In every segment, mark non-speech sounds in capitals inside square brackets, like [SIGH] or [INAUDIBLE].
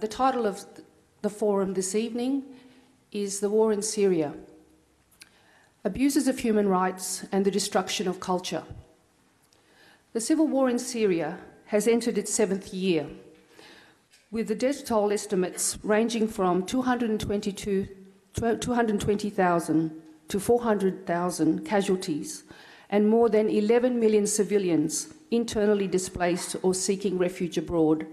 The title of the forum this evening is The War in Syria Abuses of Human Rights and the Destruction of Culture. The civil war in Syria has entered its seventh year, with the death toll estimates ranging from 220,000 to 400,000 casualties and more than 11 million civilians internally displaced or seeking refuge abroad.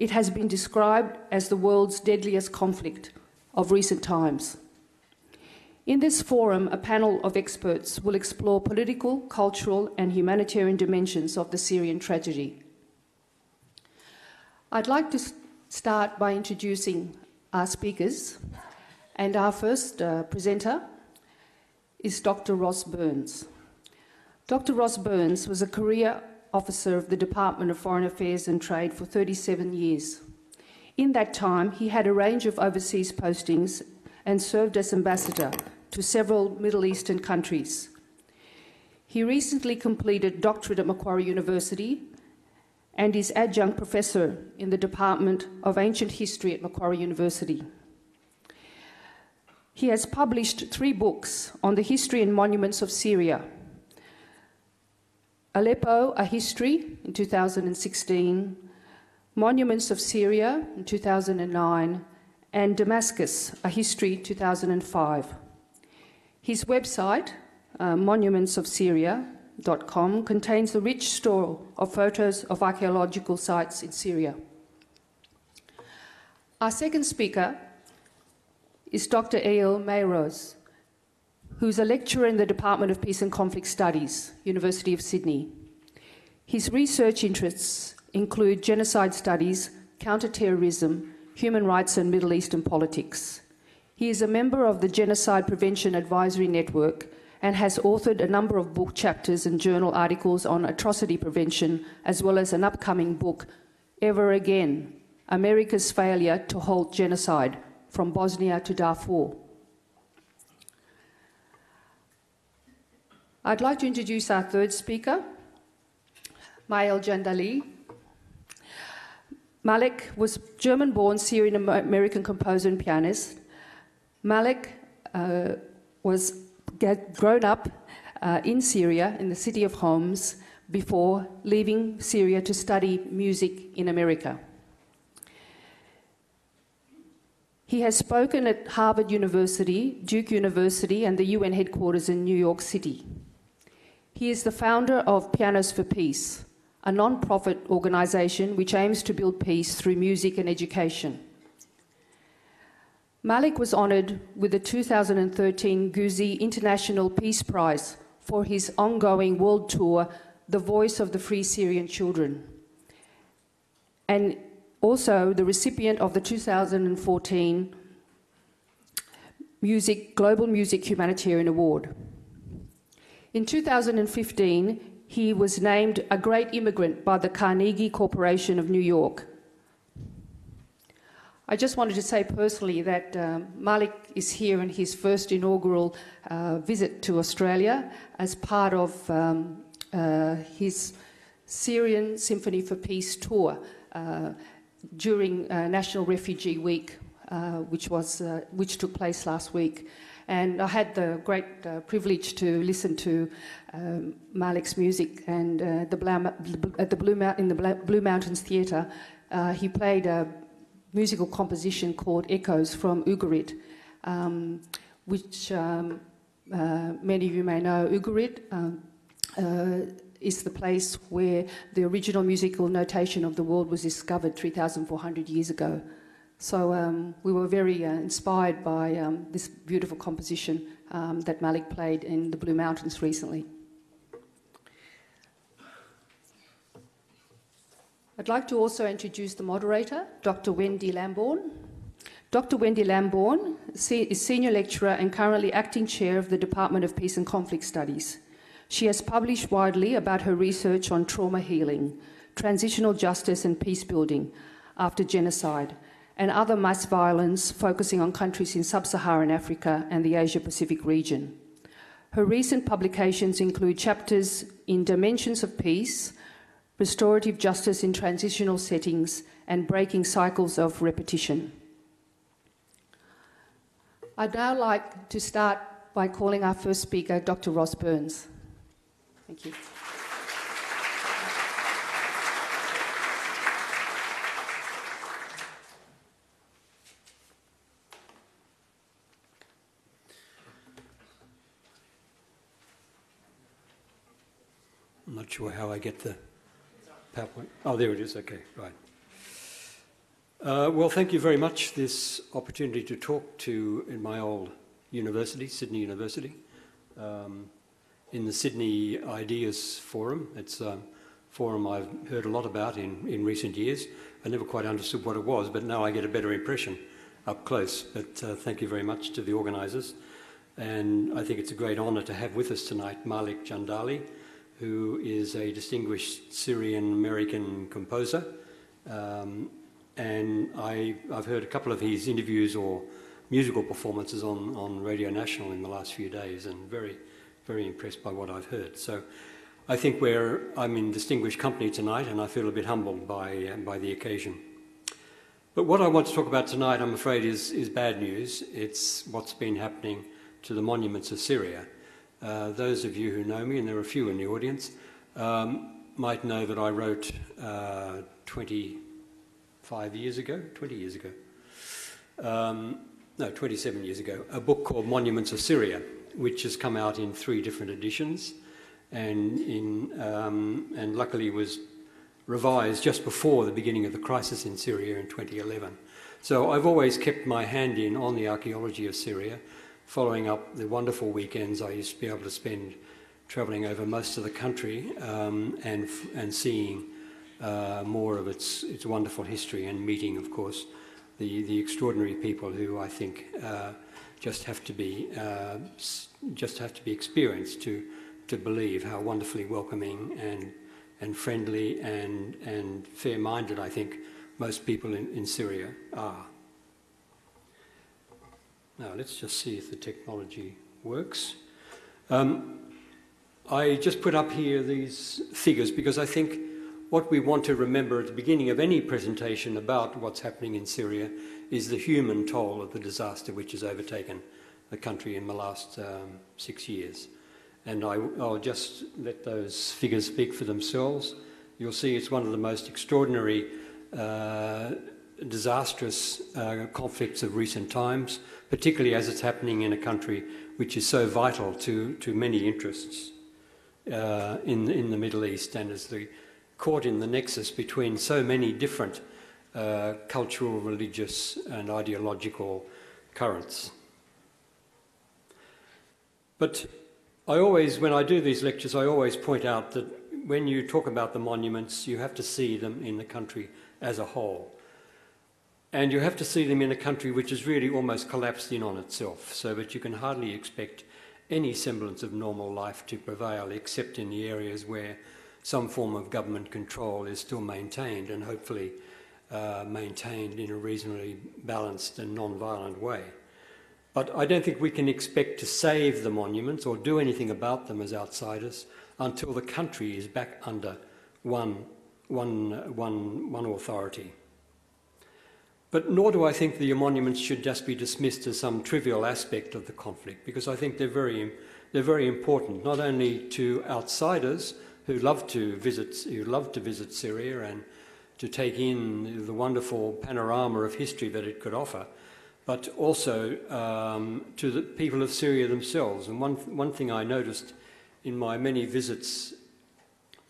It has been described as the world's deadliest conflict of recent times. In this forum, a panel of experts will explore political, cultural, and humanitarian dimensions of the Syrian tragedy. I'd like to start by introducing our speakers, and our first uh, presenter is Dr. Ross Burns. Dr. Ross Burns was a career officer of the Department of Foreign Affairs and Trade for 37 years. In that time, he had a range of overseas postings and served as ambassador to several Middle Eastern countries. He recently completed doctorate at Macquarie University and is adjunct professor in the Department of Ancient History at Macquarie University. He has published three books on the history and monuments of Syria Aleppo, A History in 2016, Monuments of Syria in 2009, and Damascus, A History 2005. His website, uh, monumentsofsyria.com, contains a rich store of photos of archaeological sites in Syria. Our second speaker is Dr. Eyal Mayroz who's a lecturer in the Department of Peace and Conflict Studies, University of Sydney. His research interests include genocide studies, counterterrorism, human rights, and Middle Eastern politics. He is a member of the Genocide Prevention Advisory Network and has authored a number of book chapters and journal articles on atrocity prevention, as well as an upcoming book, Ever Again America's Failure to Halt Genocide from Bosnia to Darfur. I'd like to introduce our third speaker, Malek Jandali. Malek was German born Syrian American composer and pianist. Malek uh, was grown up uh, in Syria, in the city of Homs, before leaving Syria to study music in America. He has spoken at Harvard University, Duke University, and the UN headquarters in New York City. He is the founder of Pianos for Peace, a non profit organization which aims to build peace through music and education. Malek was honored with the 2013 Gusi International Peace Prize for his ongoing world tour, The Voice of the Free Syrian Children, and also the recipient of the 2014 Music, Global Music Humanitarian Award. In 2015, he was named a great immigrant by the Carnegie Corporation of New York. I just wanted to say personally that um, Malek is here in his first inaugural uh, visit to Australia as part of um, uh, his Syrian Symphony for Peace tour uh, during uh, National Refugee Week, uh, which, was, which took place last week. And I had the great uh, privilege to listen to um, Malek's music and uh, the Blau, at the Blue in the Blue Mountains Theatre. Uh, he played a musical composition called Echoes from Ugarit, um, which um, uh, many of you may know. Ugarit um, uh, is the place where the original musical notation of the world was discovered 3,400 years ago. So um, we were very uh, inspired by um, this beautiful composition um, that Malek played in the Blue Mountains recently. I'd like to also introduce the moderator, Dr. Wendy Lambourne. Dr. Wendy Lambourne is Senior Lecturer and currently Acting Chair of the Department of Peace and Conflict Studies. She has published widely about her research on trauma healing, transitional justice, and peace building after genocide and other mass violence focusing on countries in sub Saharan Africa and the Asia Pacific region. Her recent publications include chapters in Dimensions of Peace, Restorative Justice in Transitional Settings, and breaking cycles of repetition. I'd now like to start by calling our first speaker, Dr. Ross Burns. Thank you. Sure how I get the PowerPoint. Oh, there it is. Okay, right. Uh, well, thank you very much. This opportunity to talk to in my old university, Sydney University, um, in the Sydney Ideas Forum. It's a forum I've heard a lot about in, in recent years. I never quite understood what it was, but now I get a better impression up close. But uh, thank you very much to the organisers. And I think it's a great honour to have with us tonight Malek Jandali, who is a distinguished Syrian American composer. Um, and I, have heard a couple of his interviews or musical performances on, on Radio National in the last few days, and very, very impressed by what I've heard. So I think we're, I'm in distinguished company tonight, and I feel a bit humbled by, uh, by the occasion. But what I want to talk about tonight, I'm afraid, is, is bad news. It's what's been happening to the monuments of Syria. Uh, those of you who know me, and there are a few in the audience, um, might know that I wrote uh, 25 years ago, 20 years ago, um, no, 27 years ago, a book called Monuments of Syria, which has come out in three different editions, and in um, and luckily was revised just before the beginning of the crisis in Syria in 2011. So I've always kept my hand in on the archaeology of Syria following up the wonderful weekends I used to be able to spend travelling over most of the country um, and, and seeing uh, more of its, its wonderful history and meeting, of course, the, the extraordinary people who I think uh, just have to be uh, just have to be experienced to to believe how wonderfully welcoming and and friendly and and fair-minded I think most people in, in Syria are. Now, let's just see if the technology works. Um, I just put up here these figures because I think what we want to remember at the beginning of any presentation about what's happening in Syria is the human toll of the disaster which has overtaken the country in the last um, six years. And I, will just let those figures speak for themselves. You'll see it's one of the most extraordinary uh, disastrous uh, conflicts of recent times, particularly as it's happening in a country which is so vital to, to many interests uh, in, in the Middle East and is the, caught in the nexus between so many different uh, cultural, religious, and ideological currents. But I always, when I do these lectures, I always point out that when you talk about the monuments, you have to see them in the country as a whole. And you have to see them in a country which has really almost collapsed in on itself, so that you can hardly expect any semblance of normal life to prevail, except in the areas where some form of government control is still maintained and hopefully uh, maintained in a reasonably balanced and non-violent way. But I don't think we can expect to save the monuments or do anything about them as outsiders until the country is back under one, one, one, one authority. But nor do I think the monuments should just be dismissed as some trivial aspect of the conflict, because I think they're very, they're very important, not only to outsiders who love to visit, who love to visit Syria and to take in the wonderful panorama of history that it could offer, but also um, to the people of Syria themselves. And one, one thing I noticed in my many visits,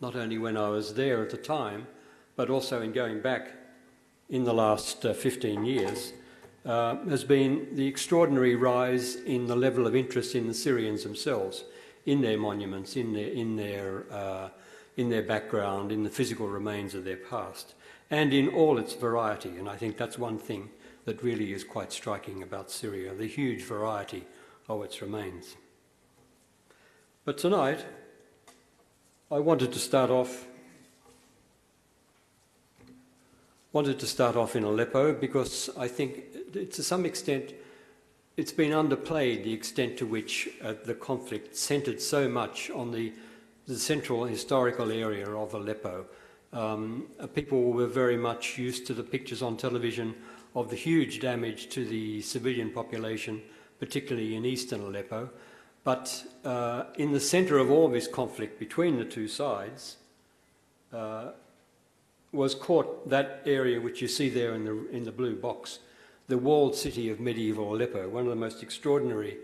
not only when I was there at the time, but also in going back in the last uh, 15 years uh, has been the extraordinary rise in the level of interest in the Syrians themselves, in their monuments, in their, in their, uh, in their background, in the physical remains of their past, and in all its variety. And I think that's one thing that really is quite striking about Syria, the huge variety of its remains. But tonight, I wanted to start off wanted to start off in Aleppo because I think to some extent it's been underplayed the extent to which uh, the conflict centred so much on the, the central historical area of Aleppo Um, uh, people were very much used to the pictures on television of the huge damage to the civilian population, particularly in eastern Aleppo. But uh, in the centre of all this conflict between the two sides uh, was caught that area which you see there in the, in the blue box, the walled city of medieval Aleppo, one of the most extraordinary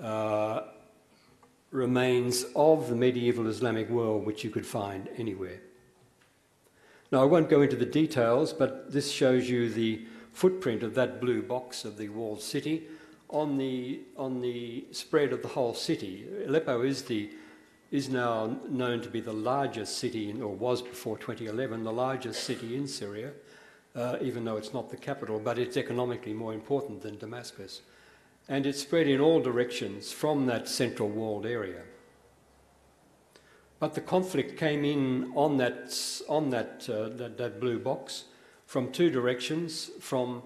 uh, remains of the medieval Islamic world which you could find anywhere. Now, I won't go into the details, but this shows you the footprint of that blue box of the walled city on the, on the spread of the whole city. Aleppo is, the, is now known to be the largest city, in, or was before 2011, the largest city in Syria, uh, even though it's not the capital, but it's economically more important than Damascus. And it's spread in all directions from that central walled area. But the conflict came in on that, on that, uh, that, that, blue box from two directions from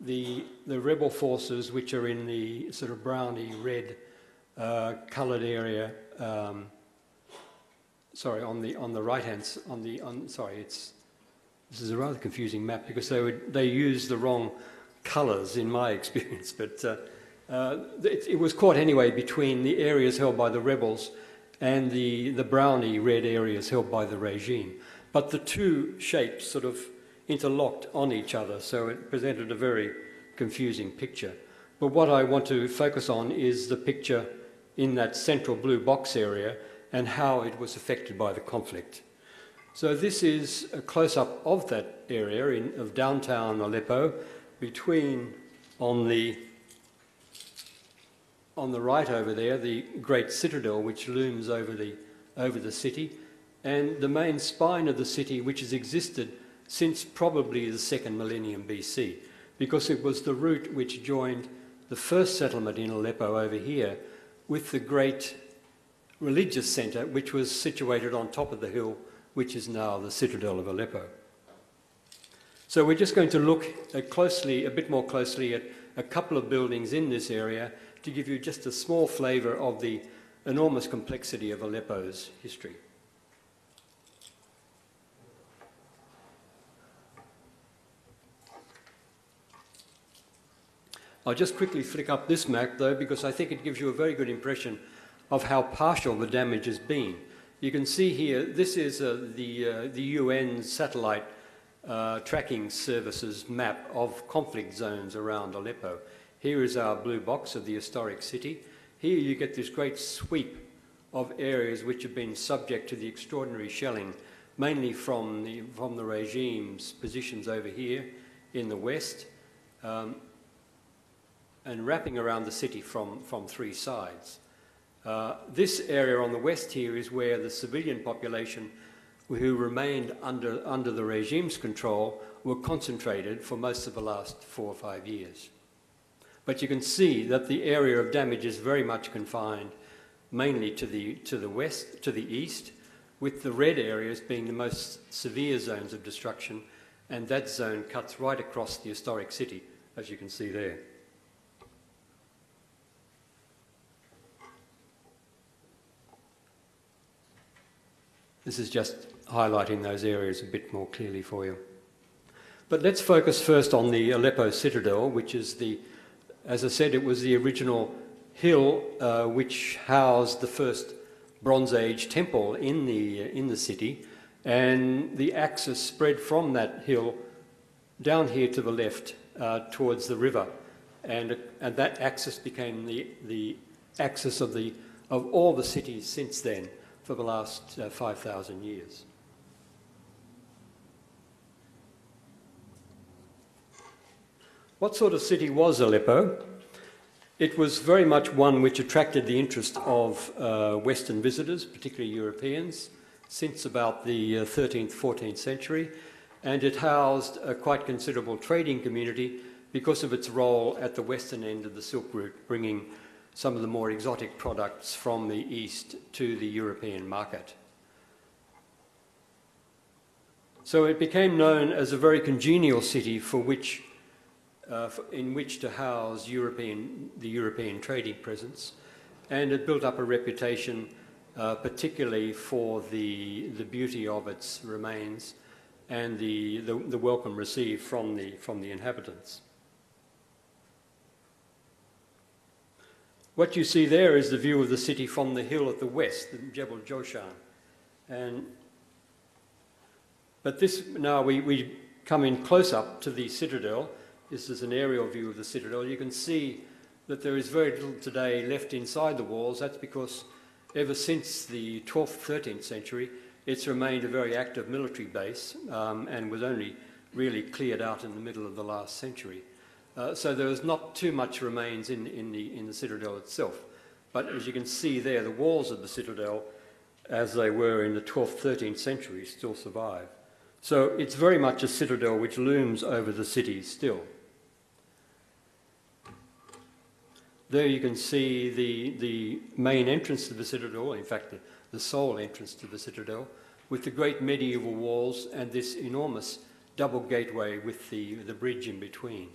the, the rebel forces, which are in the sort of browny red uh, coloured area. Um, sorry, on the, on the right hand, on the, on, sorry, it's, this is a rather confusing map because they, would, they used the wrong colours in my [LAUGHS] experience, but uh, uh, it, it was caught anyway between the areas held by the rebels and the, the browny red areas held by the regime. But the two shapes sort of interlocked on each other, so it presented a very confusing picture. But what I want to focus on is the picture in that central blue box area and how it was affected by the conflict. So this is a close-up of that area in, of downtown Aleppo between on the on the right over there, the great citadel which looms over the, over the city, and the main spine of the city which has existed since probably the second millennium BC, because it was the route which joined the first settlement in Aleppo over here with the great religious centre which was situated on top of the hill which is now the citadel of Aleppo. So we're just going to look closely, a bit more closely at a couple of buildings in this area to give you just a small flavour of the enormous complexity of Aleppo's history. I'll just quickly flick up this map though because I think it gives you a very good impression of how partial the damage has been. You can see here, this is uh, the, uh, the UN satellite uh, tracking services map of conflict zones around Aleppo. Here is our blue box of the historic city. Here you get this great sweep of areas which have been subject to the extraordinary shelling, mainly from the, from the regime's positions over here in the west, um, and wrapping around the city from, from three sides. Uh, this area on the west here is where the civilian population who remained under, under the regime's control were concentrated for most of the last four or five years. But you can see that the area of damage is very much confined mainly to the, to the west, to the east, with the red areas being the most severe zones of destruction, and that zone cuts right across the historic city, as you can see there. This is just highlighting those areas a bit more clearly for you. But let's focus first on the Aleppo citadel, which is the as I said, it was the original hill uh, which housed the first Bronze Age temple in the, uh, in the city, and the axis spread from that hill down here to the left uh, towards the river, and, and that axis became the, the axis of, the, of all the cities since then for the last uh, 5,000 years. What sort of city was Aleppo? It was very much one which attracted the interest of uh, Western visitors, particularly Europeans, since about the uh, 13th, 14th century, and it housed a quite considerable trading community because of its role at the western end of the Silk Route, bringing some of the more exotic products from the east to the European market. So it became known as a very congenial city for which uh, in which to house European, the European trading presence, and it built up a reputation, uh, particularly for the, the beauty of its remains, and the, the, the welcome received from the, from the inhabitants. What you see there is the view of the city from the hill at the west, the Jebel Jawshan. And, but this, now we, we come in close up to the citadel. This is an aerial view of the citadel. You can see that there is very little today left inside the walls. That's because ever since the 12th, 13th century, it's remained a very active military base um, and was only really cleared out in the middle of the last century. Uh, so there is not too much remains in, in, the, in the citadel itself. But as you can see there, the walls of the citadel, as they were in the 12th, 13th century, still survive. So it's very much a citadel which looms over the city still. There you can see the, the main entrance to the citadel, in fact, the, the sole entrance to the citadel, with the great medieval walls and this enormous double gateway with the, the bridge in between.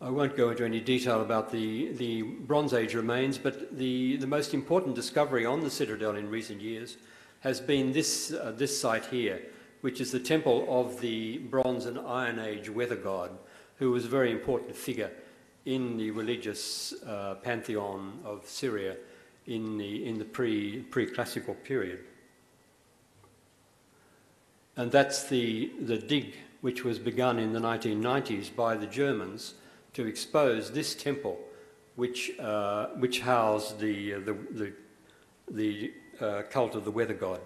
I won't go into any detail about the, the Bronze Age remains, but the, the most important discovery on the citadel in recent years has been this, uh, this site here, which is the temple of the Bronze and Iron Age weather god, who was a very important figure in the religious uh, pantheon of Syria in the, in the pre, pre-classical period. And that's the, the dig which was begun in the 1990s by the Germans to expose this temple, which, uh, which housed the, uh, the, the, the uh, cult of the weather god.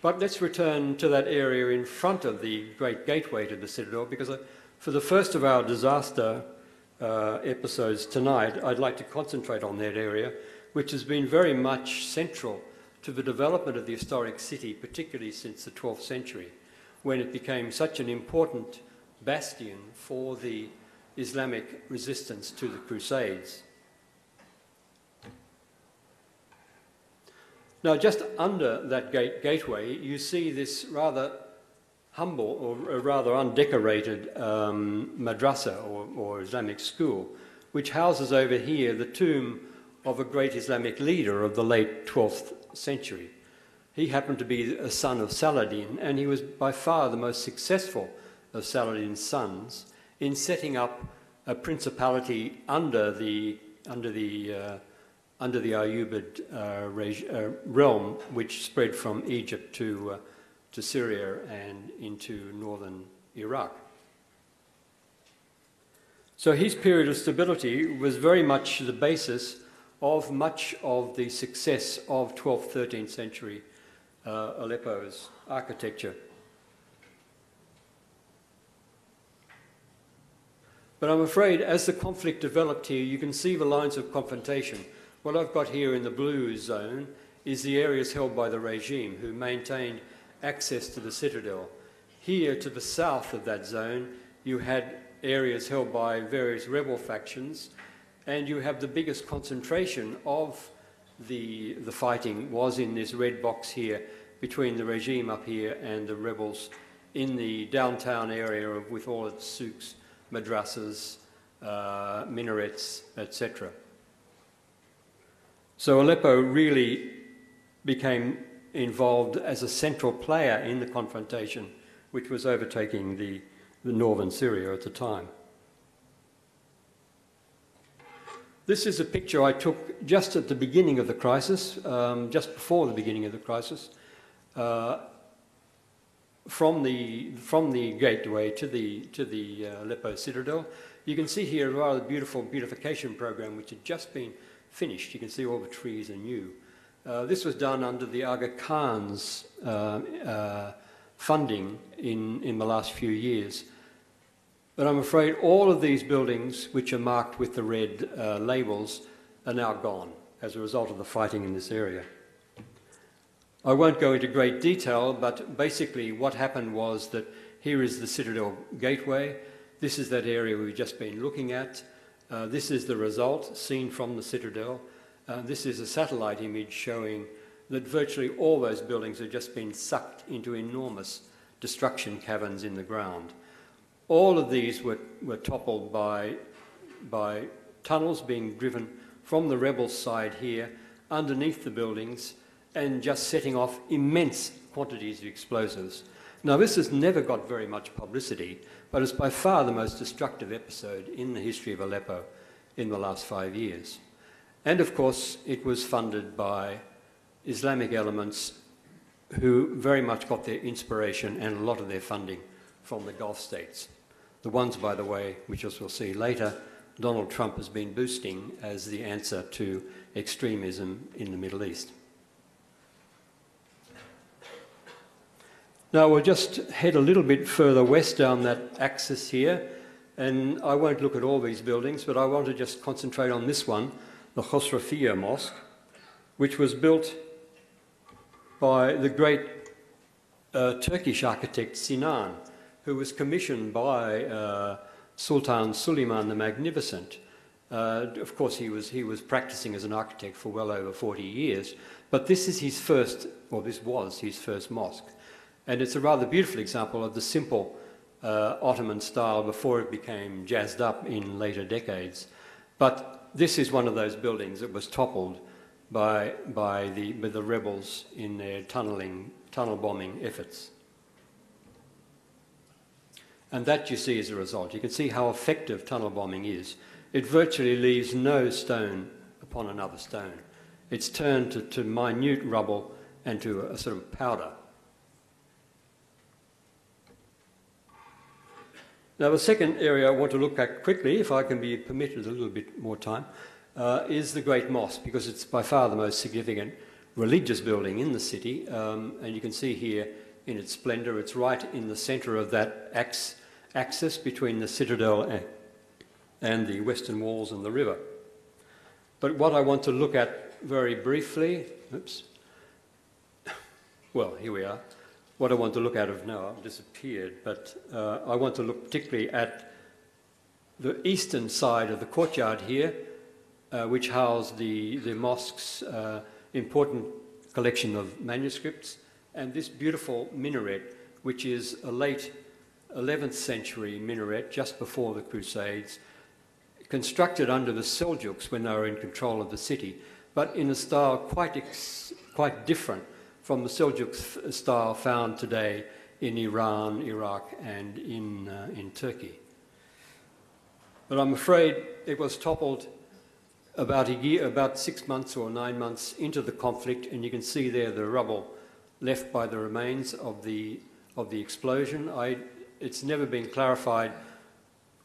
But let's return to that area in front of the great gateway to the citadel, because uh, for the first of our disaster uh, episodes tonight, I'd like to concentrate on that area, which has been very much central to the development of the historic city, particularly since the 12th century, when it became such an important bastion for the Islamic resistance to the Crusades. Now, just under that gate, gateway, you see this rather humble or rather undecorated um, madrasa or, or Islamic school, which houses over here the tomb of a great Islamic leader of the late 12th century. He happened to be a son of Saladin, and he was by far the most successful of Saladin's sons in setting up a principality under the, under the, uh, under the Ayyubid uh, reg- uh, realm, which spread from Egypt to, uh, to Syria and into northern Iraq. So his period of stability was very much the basis of much of the success of 12th, 13th century uh, Aleppo's architecture. But I'm afraid as the conflict developed here, you can see the lines of confrontation. What I've got here in the blue zone is the areas held by the regime, who maintained access to the citadel. Here, to the south of that zone, you had areas held by various rebel factions, and you have the biggest concentration of the, the fighting was in this red box here between the regime up here and the rebels in the downtown area of, with all its souks madrasas, uh, minarets, etc. So Aleppo really became involved as a central player in the confrontation, which was overtaking the, the northern Syria at the time. This is a picture I took just at the beginning of the crisis, um, just before the beginning of the crisis. Uh, from the, from the gateway to the, to the uh, Aleppo citadel. You can see here a rather beautiful beautification program which had just been finished. You can see all the trees are new. Uh, this was done under the Aga Khan's uh, uh, funding in, in the last few years. But I'm afraid all of these buildings, which are marked with the red uh, labels, are now gone as a result of the fighting in this area. I won't go into great detail, but basically what happened was that here is the Citadel Gateway. This is that area we've just been looking at. Uh, this is the result seen from the Citadel. Uh, this is a satellite image showing that virtually all those buildings have just been sucked into enormous destruction caverns in the ground. All of these were, were toppled by, by tunnels being driven from the rebels' side here underneath the buildings and just setting off immense quantities of explosives. Now, this has never got very much publicity, but it's by far the most destructive episode in the history of Aleppo in the last five years. And of course, it was funded by Islamic elements who very much got their inspiration and a lot of their funding from the Gulf states. The ones, by the way, which as we'll see later, Donald Trump has been boosting as the answer to extremism in the Middle East. Now we'll just head a little bit further west down that axis here, and I won't look at all these buildings, but I want to just concentrate on this one, the Khusruwiyah Mosque, which was built by the great uh, Turkish architect Sinan, who was commissioned by uh, Sultan Suleiman the Magnificent. Uh, of course, he was, he was practicing as an architect for well over 40 years, but this is his first, or this was his first mosque. And it's a rather beautiful example of the simple uh, Ottoman style before it became jazzed up in later decades. But this is one of those buildings that was toppled by, by, the, by the rebels in their tunneling, tunnel bombing efforts. And that you see as a result. You can see how effective tunnel bombing is. It virtually leaves no stone upon another stone. It's turned to, to minute rubble and to a sort of powder. Now, the second area I want to look at quickly, if I can be permitted a little bit more time, uh, is the Great Mosque, because it's by far the most significant religious building in the city. Um, and you can see here in its splendour, it's right in the centre of that ax- axis between the citadel and, and the western walls and the river. But what I want to look at very briefly, oops, [LAUGHS] well, here we are what I want to look at of now have disappeared, but uh, I want to look particularly at the eastern side of the courtyard here, uh, which housed the, the mosque's uh, important collection of manuscripts, and this beautiful minaret, which is a late 11th century minaret just before the Crusades, constructed under the Seljuks when they were in control of the city, but in a style quite, quite different from the Seljuk style found today in Iran, Iraq, and in, uh, in Turkey. But I'm afraid it was toppled about a year, about six months or nine months into the conflict, and you can see there the rubble left by the remains of the, of the explosion. I, it's never been clarified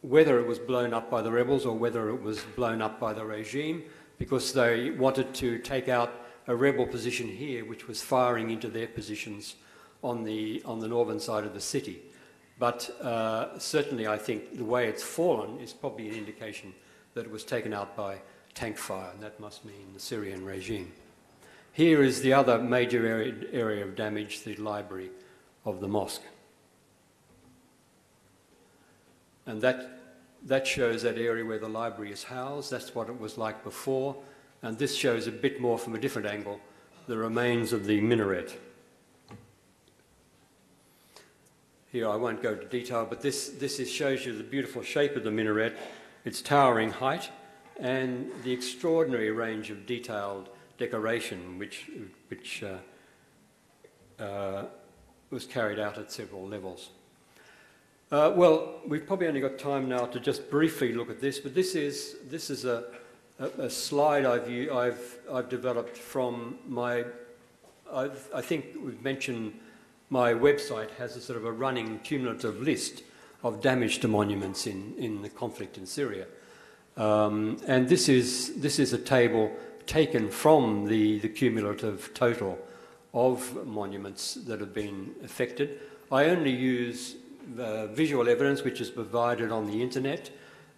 whether it was blown up by the rebels or whether it was blown up by the regime because they wanted to take out a rebel position here which was firing into their positions on the, on the northern side of the city. But uh, certainly, I think the way it's fallen is probably an indication that it was taken out by tank fire, and that must mean the Syrian regime. Here is the other major area, area of damage, the library of the mosque. And that, that shows that area where the library is housed. That's what it was like before. And this shows a bit more from a different angle the remains of the minaret. Here, I won't go into detail, but this, this is, shows you the beautiful shape of the minaret, its towering height, and the extraordinary range of detailed decoration which, which uh, uh, was carried out at several levels. Uh, well, we've probably only got time now to just briefly look at this, but this is, this is a, a, a slide I've, I've, I've developed from my, I've, I think we've mentioned my website has a sort of a running cumulative list of damage to monuments in, in the conflict in Syria. Um, and this is, this is a table taken from the, the cumulative total of monuments that have been affected. I only use uh, visual evidence which is provided on the internet.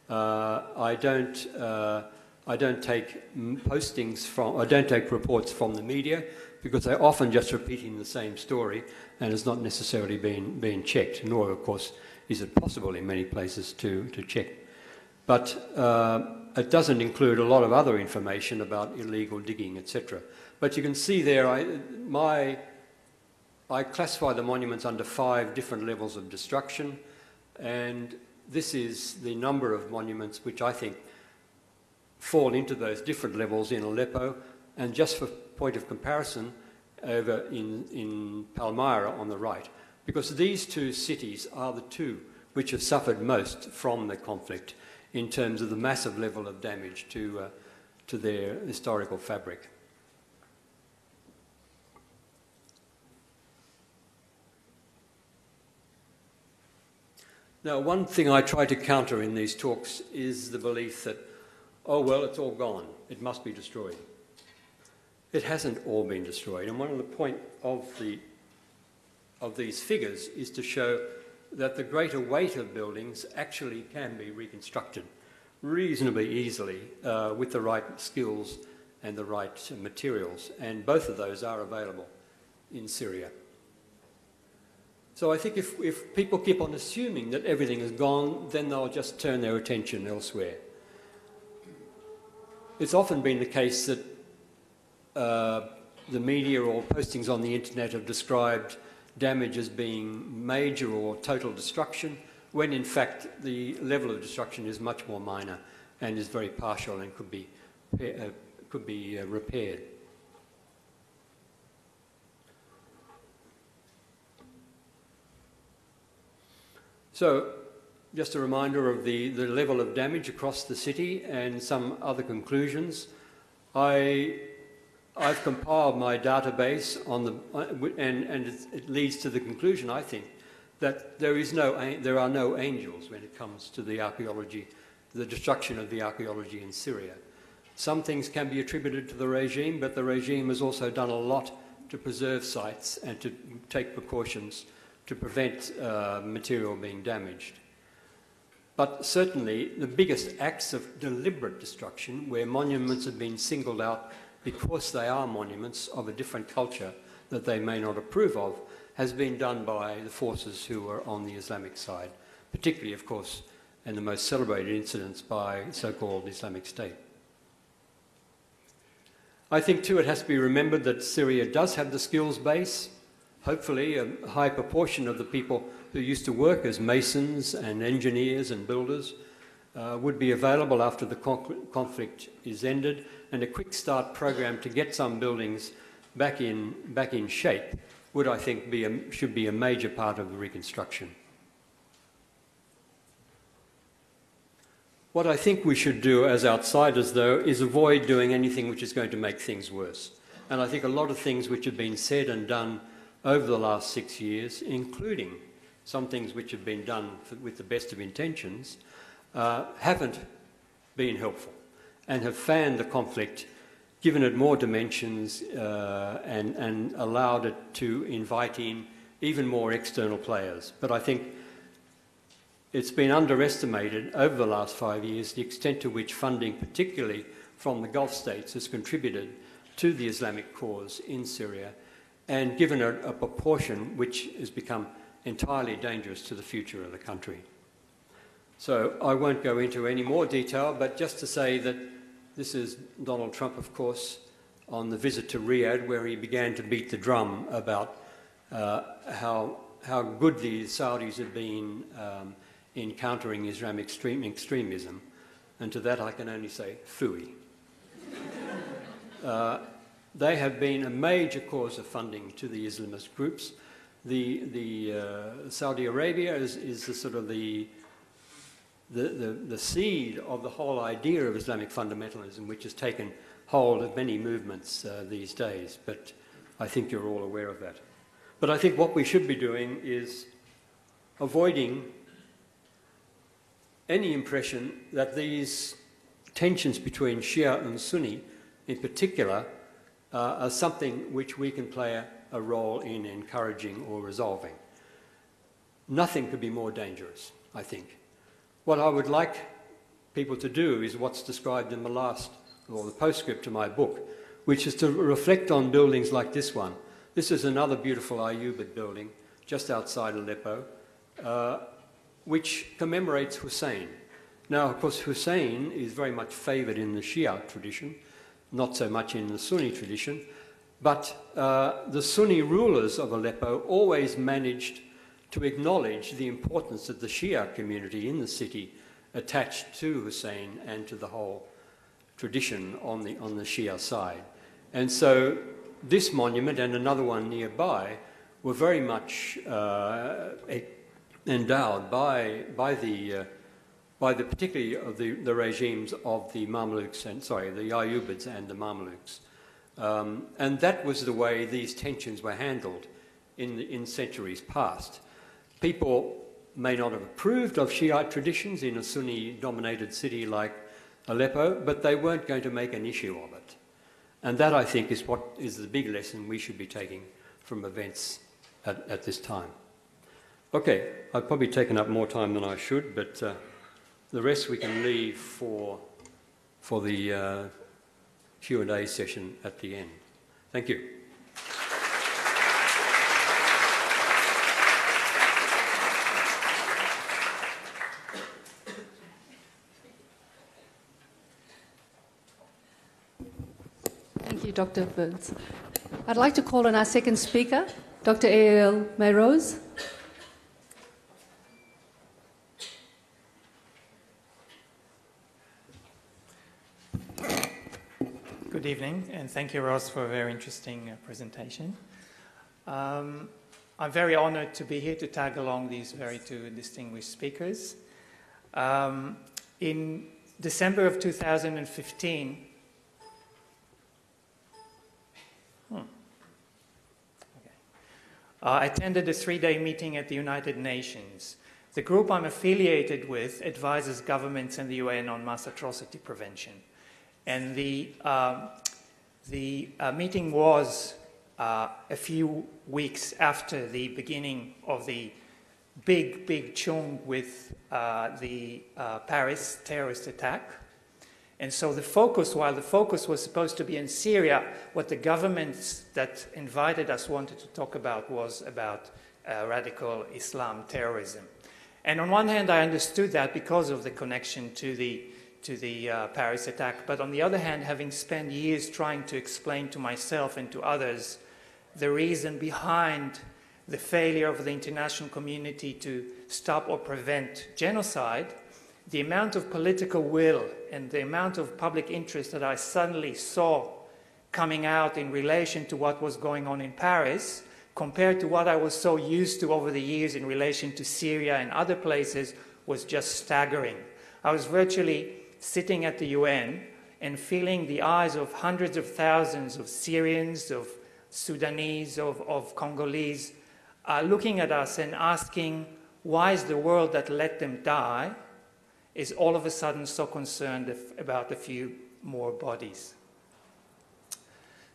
Uh, I don't uh, I don't take postings from, I don't take reports from the media because they're often just repeating the same story and it's not necessarily being, being checked, nor, of course, is it possible in many places to, to check. But uh, it doesn't include a lot of other information about illegal digging, etc. But you can see there, I, my, I classify the monuments under five different levels of destruction, and this is the number of monuments which I think fall into those different levels in Aleppo, and just for point of comparison, over in, in Palmyra on the right, because these two cities are the two which have suffered most from the conflict in terms of the massive level of damage to, uh, to their historical fabric. Now, one thing I try to counter in these talks is the belief that, oh, well, it's all gone, it must be destroyed. It hasn't all been destroyed, and one of the point of, the, of these figures is to show that the greater weight of buildings actually can be reconstructed reasonably easily uh, with the right skills and the right materials, and both of those are available in Syria. So I think if, if people keep on assuming that everything is gone, then they'll just turn their attention elsewhere. It's often been the case that uh, the media or postings on the internet have described damage as being major or total destruction, when in fact the level of destruction is much more minor and is very partial and could be, uh, could be uh, repaired. So, just a reminder of the, the level of damage across the city and some other conclusions. I, I've compiled my database on the, and, and it leads to the conclusion, I think, that there, is no, there are no angels when it comes to the archaeology, the destruction of the archaeology in Syria. Some things can be attributed to the regime, but the regime has also done a lot to preserve sites and to take precautions to prevent uh, material being damaged. But certainly the biggest acts of deliberate destruction, where monuments have been singled out because they are monuments of a different culture that they may not approve of, has been done by the forces who are on the Islamic side, particularly, of course, in the most celebrated incidents by so-called Islamic State. I think, too, it has to be remembered that Syria does have the skills base hopefully a high proportion of the people who used to work as masons and engineers and builders uh, would be available after the conflict is ended, and a quick start program to get some buildings back in, back in shape would, I think, be a, should be a major part of the reconstruction. What I think we should do as outsiders, though, is avoid doing anything which is going to make things worse. And I think a lot of things which have been said and done over the last six years, including some things which have been done for, with the best of intentions, uh, haven't been helpful and have fanned the conflict, given it more dimensions, uh, and, and allowed it to invite in even more external players. But I think it's been underestimated over the last five years the extent to which funding, particularly from the Gulf states, has contributed to the Islamic cause in Syria and given a, a proportion which has become entirely dangerous to the future of the country. So I won't go into any more detail, but just to say that this is Donald Trump, of course, on the visit to Riyadh, where he began to beat the drum about uh, how, how good the Saudis have been um, in countering Islamic extreme, extremism. And to that I can only say, fooey. [LAUGHS] uh, they have been a major cause of funding to the Islamist groups. The, the uh, Saudi Arabia is, is the sort of the, the, the, the seed of the whole idea of Islamic fundamentalism, which has taken hold of many movements uh, these days. But I think you're all aware of that. But I think what we should be doing is avoiding any impression that these tensions between Shia and Sunni, in particular, uh, as something which we can play a, a role in encouraging or resolving. Nothing could be more dangerous, I think. What I would like people to do is what's described in the last, or the postscript to my book, which is to reflect on buildings like this one. This is another beautiful Ayyubid building just outside Aleppo, uh, which commemorates Hussein. Now, of course, Hussein is very much favoured in the Shia tradition, not so much in the Sunni tradition, but uh, the Sunni rulers of Aleppo always managed to acknowledge the importance that the Shia community in the city attached to Hussein and to the whole, tradition on the, on the Shia side. And so this monument and another one nearby were very much uh, endowed by, by, the, uh, by the particularly of the, the regimes of the Mamluks and sorry the Ayyubids and the Mamluks, um, and that was the way these tensions were handled in, in centuries past. People may not have approved of Shiite traditions in a Sunni-dominated city like Aleppo, but they weren't going to make an issue of it. And that, I think, is what is the big lesson we should be taking from events at, at this time. Okay, I've probably taken up more time than I should, but uh, the rest we can leave for, for the uh, Q&A session at the end. Thank you. Thank you, Dr. Burns. I'd like to call on our second speaker, Dr. Eyal Mayroz. Good evening, and thank you, Ross, for a very interesting uh, presentation. Um, I'm very honored to be here to tag along these very two distinguished speakers. Um, in December of 2015, hmm. uh, I attended a three day meeting at the United Nations. The group I'm affiliated with advises governments and the UN on mass atrocity prevention. And the, uh, the uh, meeting was uh, a few weeks after the beginning of the big, big chung with uh, the uh, Paris terrorist attack. And so the focus, while the focus was supposed to be in Syria, what the governments that invited us wanted to talk about was about uh, radical Islam terrorism. And on one hand, I understood that because of the connection to the to the uh, Paris attack. But on the other hand, having spent years trying to explain to myself and to others the reason behind the failure of the international community to stop or prevent genocide, the amount of political will and the amount of public interest that I suddenly saw coming out in relation to what was going on in Paris, compared to what I was so used to over the years in relation to Syria and other places, was just staggering. I was virtually sitting at the UN and feeling the eyes of hundreds of thousands of Syrians, of Sudanese, of, of Congolese, uh, looking at us and asking, why is the world that let them die is all of a sudden so concerned if, about a few more bodies?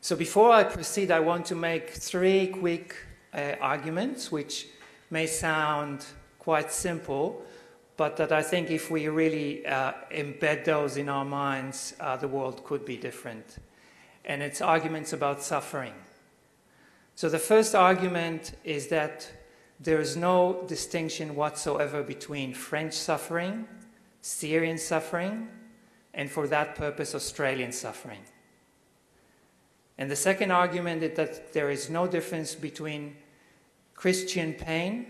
So before I proceed, I want to make three quick uh, arguments, which may sound quite simple, but that I think if we really uh, embed those in our minds, uh, the world could be different. And it's arguments about suffering. So the first argument is that there is no distinction whatsoever between French suffering, Syrian suffering, and for that purpose, Australian suffering. And the second argument is that there is no difference between Christian pain,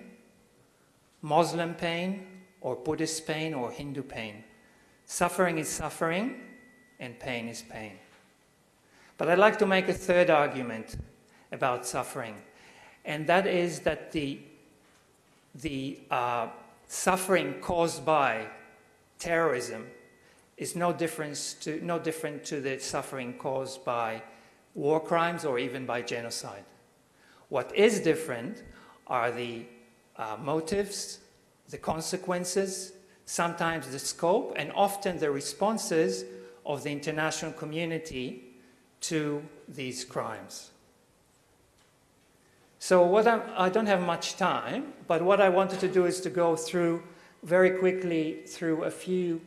Muslim pain, or Buddhist pain or Hindu pain. Suffering is suffering, and pain is pain. But I'd like to make a third argument about suffering, and that is that the, the uh, suffering caused by terrorism is no, difference to, no different to the suffering caused by war crimes or even by genocide. What is different are the uh, motives, the consequences, sometimes the scope, and often the responses of the international community to these crimes. So what I'm, I do not have much time, but what I wanted to do is to go through very quickly through a few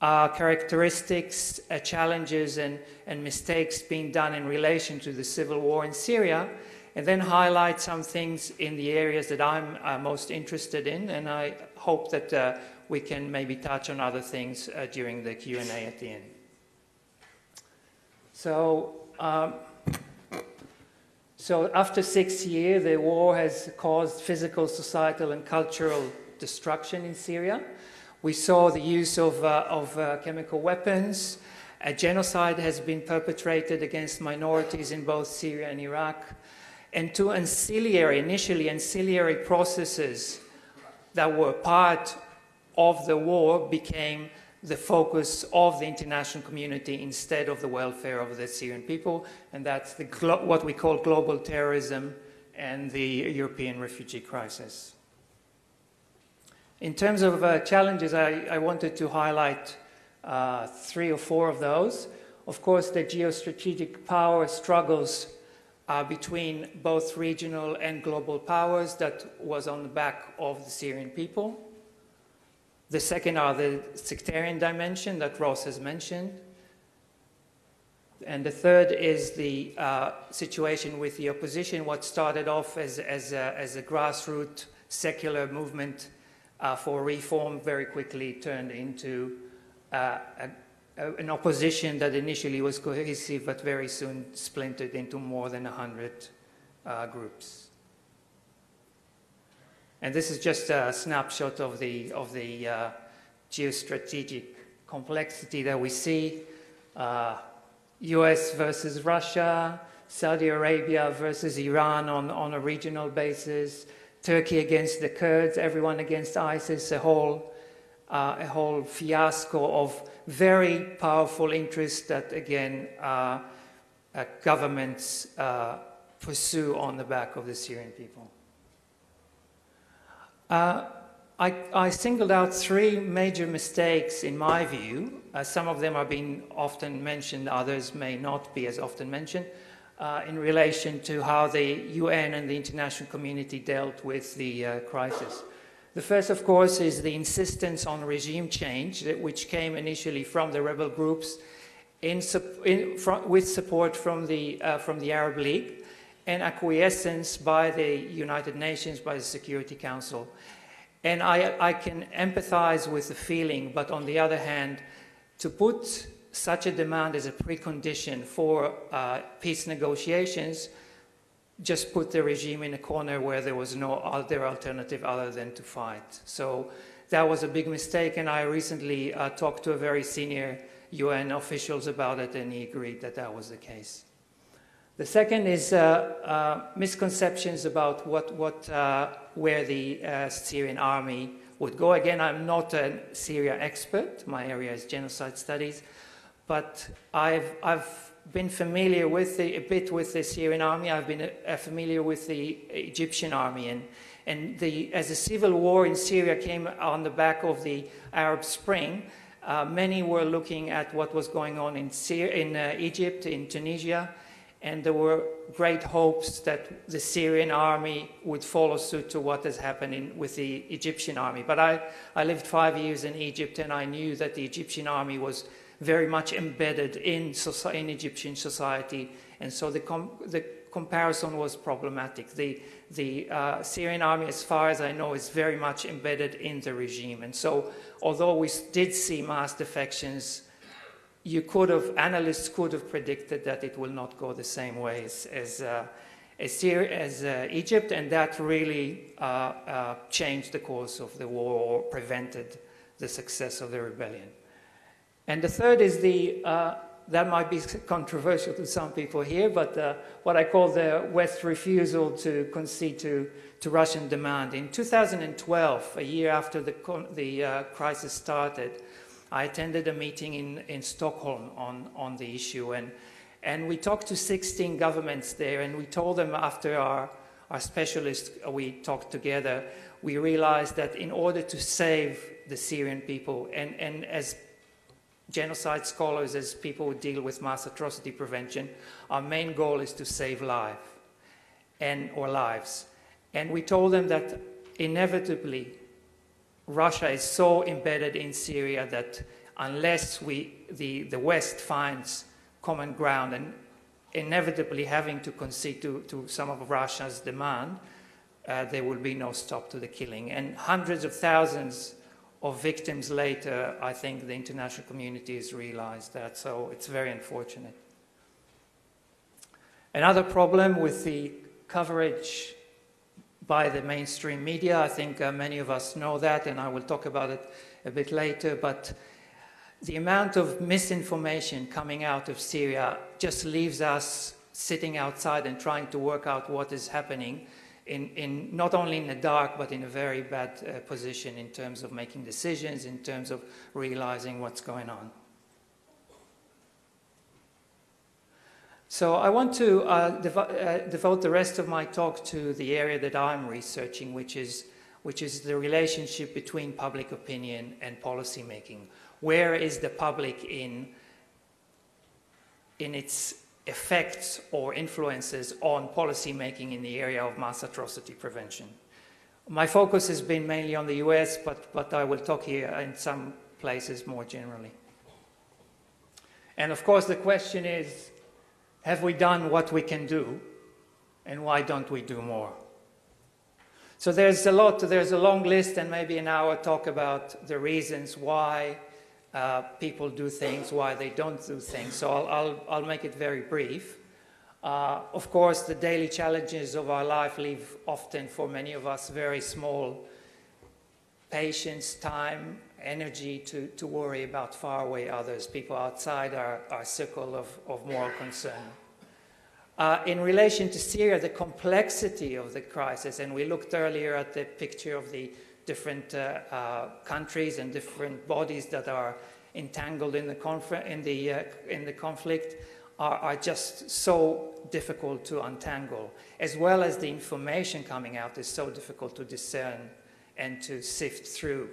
uh, characteristics, uh, challenges, and, and mistakes being done in relation to the civil war in Syria, and then highlight some things in the areas that I'm uh, most interested in, and I hope that uh, we can maybe touch on other things uh, during the Q&A at the end. So, um, so after six years, the war has caused physical, societal, and cultural destruction in Syria. We saw the use of, uh, of uh, chemical weapons, A genocide has been perpetrated against minorities in both Syria and Iraq. And two ancillary, initially ancillary processes that were part of the war became the focus of the international community instead of the welfare of the Syrian people, and that's the, what we call global terrorism and the European refugee crisis. In terms of uh, challenges, I, I, wanted to highlight uh, three or four of those. Of course, the geostrategic power struggles uh, between both regional and global powers that was on the back of the Syrian people. The second are the sectarian dimension that Ross has mentioned. And the third is the uh, situation with the opposition, what started off as, as, a, as a grassroots secular movement uh, for reform very quickly turned into uh, a, a, an opposition that initially was cohesive but very soon splintered into more than 100 uh, groups. And this is just a snapshot of the, of the uh, geostrategic complexity that we see. Uh, US versus Russia, Saudi Arabia versus Iran on, on a regional basis, Turkey against the Kurds, everyone against ISIS, a whole, uh, a whole fiasco of very powerful interests that, again, uh, uh governments uh, pursue on the back of the Syrian people. Uh, I, I, singled out three major mistakes in my view. Uh, some of them are being often mentioned, others may not be as often mentioned, uh, in relation to how the UN and the international community dealt with the uh, crisis. The first, of course, is the insistence on regime change, which came initially from the rebel groups in, in, from, with support from the, uh, from the Arab League and acquiescence by the United Nations, by the Security Council. And I, I can empathize with the feeling, but on the other hand, to put such a demand as a precondition for uh, peace negotiations just put the regime in a corner where there was no other alternative other than to fight. So that was a big mistake, and I recently uh, talked to a very senior UN officials about it, and he agreed that that was the case. The second is uh, uh, misconceptions about what, what, uh, where the uh, Syrian army would go. Again, I'm not a Syria expert. My area is genocide studies. But I've, I've been familiar with the, a bit with the Syrian army. I've been uh, familiar with the Egyptian army. And, and the, as the civil war in Syria came on the back of the Arab Spring, uh, many were looking at what was going on in, Syria, in Egypt, in Tunisia, and there were great hopes that the Syrian army would follow suit to what has happened in, with the Egyptian army. But I, I lived five years in Egypt and I knew that the Egyptian army was very much embedded in, in Egyptian society, and so the, com the comparison was problematic. The, the uh, Syrian army, as far as I know, is very much embedded in the regime, and so although we did see mass defections you could have, analysts could have predicted that it will not go the same way as, as, uh, as, as uh, Egypt, and that really uh, uh, changed the course of the war or prevented the success of the rebellion. And the third is the, uh, that might be controversial to some people here, but uh, what I call the West refusal to concede to, to Russian demand. In 2012, a year after the, the crisis started, I attended a meeting in, in Stockholm on, on the issue, and, and we talked to 16 governments there, and we told them after our, our specialists, uh, we talked together, we realized that in order to save the Syrian people, and, and as genocide scholars, as people who deal with mass atrocity prevention, our main goal is to save life and or lives. And we told them that inevitably Russia is so embedded in Syria that unless we, the, the West finds common ground and inevitably having to concede to, to some of Russia's demand, uh, there will be no stop to the killing. And hundreds of thousands of victims later, I think the international community has realized that, so it's very unfortunate. Another problem with the coverage by the mainstream media. I think uh, many of us know that, and I will talk about it a bit later. But the amount of misinformation coming out of Syria just leaves us sitting outside and trying to work out what is happening in, in not only in the dark but in a very bad uh, position in terms of making decisions in terms of realizing what's going on. So i want to uh, dev- uh, devote the rest of my talk to the area that i'm researching which is which is the relationship between public opinion and policy making where is the public in, in its effects or influences on policy making in the area of mass atrocity prevention. My focus has been mainly on the US, but, but I will talk here in some places more generally. And of course, the question is have we done what we can do, and why don't we do more? So there's a lot, there's a long list, and maybe an hour talk about the reasons why uh, people do things, why they don't do things. So I'll, I'll, I'll make it very brief. Uh, of course, the daily challenges of our life leave often, for many of us, very small patience, time, energy to, to worry about faraway others, people outside our, our circle of, of moral concern. Uh, in relation to Syria, the complexity of the crisis, and we looked earlier at the picture of the different uh, uh, countries and different bodies that are entangled in the, conf- in the, uh, in the conflict are, are just so difficult to untangle, as well as the information coming out is so difficult to discern and to sift through.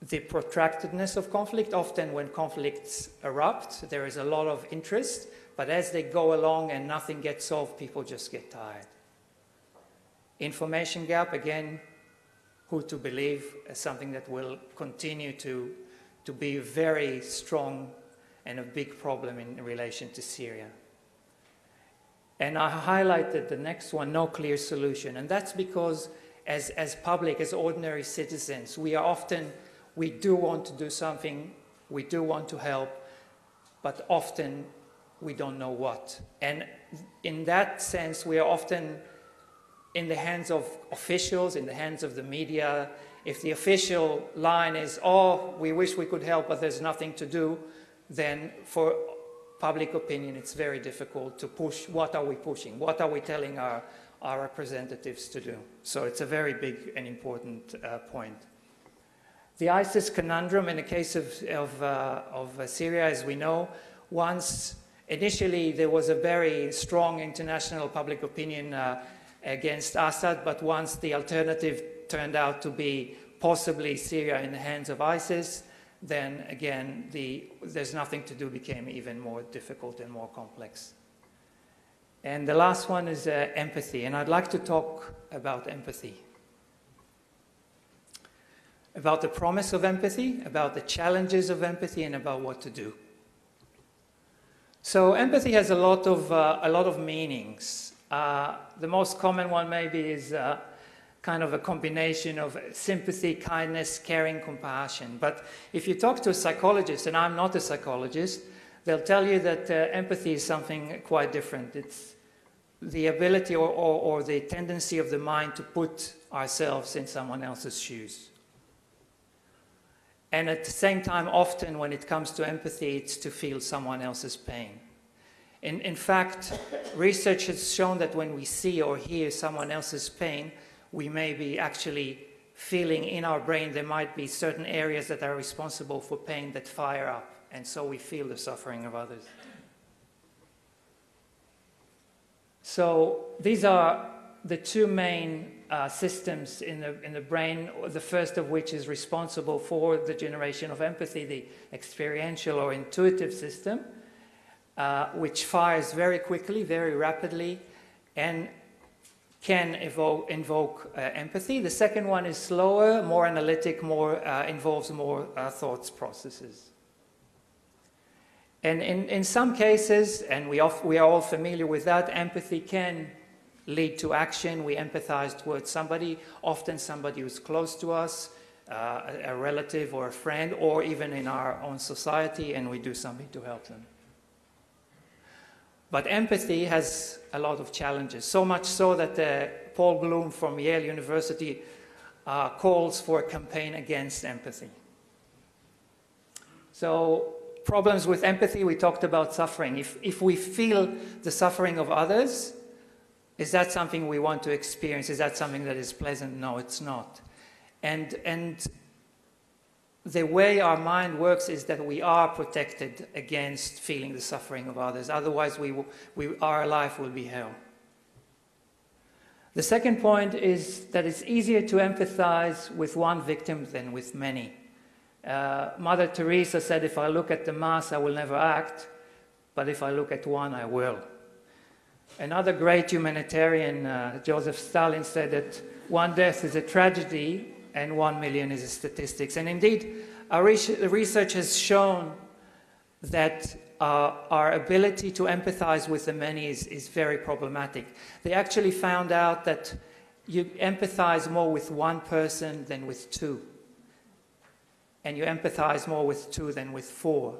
The protractedness of conflict, often when conflicts erupt, there is a lot of interest, but as they go along and nothing gets solved, people just get tired. Information gap, again, who to believe is something that will continue to, to be very strong and a big problem in relation to Syria. And I highlighted the next one, no clear solution. And that's because as, as public, as ordinary citizens, we are often, we do want to do something, we do want to help, but often we don't know what. And in that sense, we are often in the hands of officials, in the hands of the media. If the official line is, oh, we wish we could help, but there's nothing to do, then for public opinion, it's very difficult to push what are we pushing? What are we telling our, our representatives to do? So it's a very big and important uh, point. The ISIS conundrum in the case of, of, uh, of uh, Syria, as we know, once initially there was a very strong international public opinion uh, against Assad, but once the alternative turned out to be possibly Syria in the hands of ISIS, then again, the, there's nothing to do became even more difficult and more complex. And the last one is uh, empathy, and I'd like to talk about empathy. About the promise of empathy, about the challenges of empathy, and about what to do. So, empathy has a lot of, uh, a lot of meanings. Uh, the most common one, maybe, is uh, kind of a combination of sympathy, kindness, caring, compassion. But if you talk to a psychologist, and I'm not a psychologist, they'll tell you that uh, empathy is something quite different. It's the ability or, or, or the tendency of the mind to put ourselves in someone else's shoes. And at the same time, often when it comes to empathy, it's to feel someone else's pain. In, in fact, research has shown that when we see or hear someone else's pain, we may be actually feeling in our brain there might be certain areas that are responsible for pain that fire up, and so we feel the suffering of others. So these are the two main uh, systems in the, in the brain, the first of which is responsible for the generation of empathy, the experiential or intuitive system uh, which fires very quickly, very rapidly, and can evoke, invoke uh, empathy. The second one is slower, more analytic, more uh, involves more uh, thoughts processes. And in, in some cases, and we, we are all familiar with that, empathy can lead to action. We empathize towards somebody, often somebody who's close to us, uh, a relative or a friend, or even in our own society, and we do something to help them. But empathy has a lot of challenges, so much so that uh, Paul Bloom from Yale University uh, calls for a campaign against empathy. So, problems with empathy, we talked about suffering. If, if we feel the suffering of others, is that something we want to experience? Is that something that is pleasant? No, it's not. And, and the way our mind works is that we are protected against feeling the suffering of others. Otherwise, we, we, our life will be hell. The second point is that it's easier to empathize with one victim than with many. Uh, Mother Teresa said, If I look at the mass, I will never act, but if I look at one, I will. Another great humanitarian, uh, Joseph Stalin, said that one death is a tragedy and one million is a statistics. And indeed, our research has shown that uh, our ability to empathize with the many is, is very problematic. They actually found out that you empathize more with one person than with two. And you empathize more with two than with four.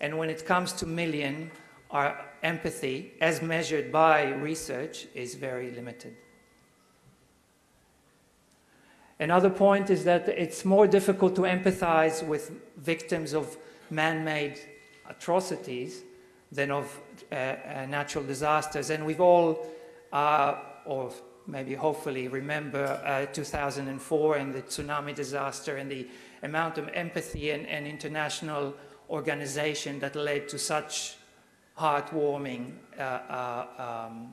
And when it comes to million, our empathy, as measured by research, is very limited. Another point is that it's more difficult to empathize with victims of man made atrocities than of uh, uh, natural disasters. And we've all, uh, or maybe hopefully, remember uh, 2004 and the tsunami disaster and the amount of empathy and, and international organization that led to such heartwarming uh, uh, um,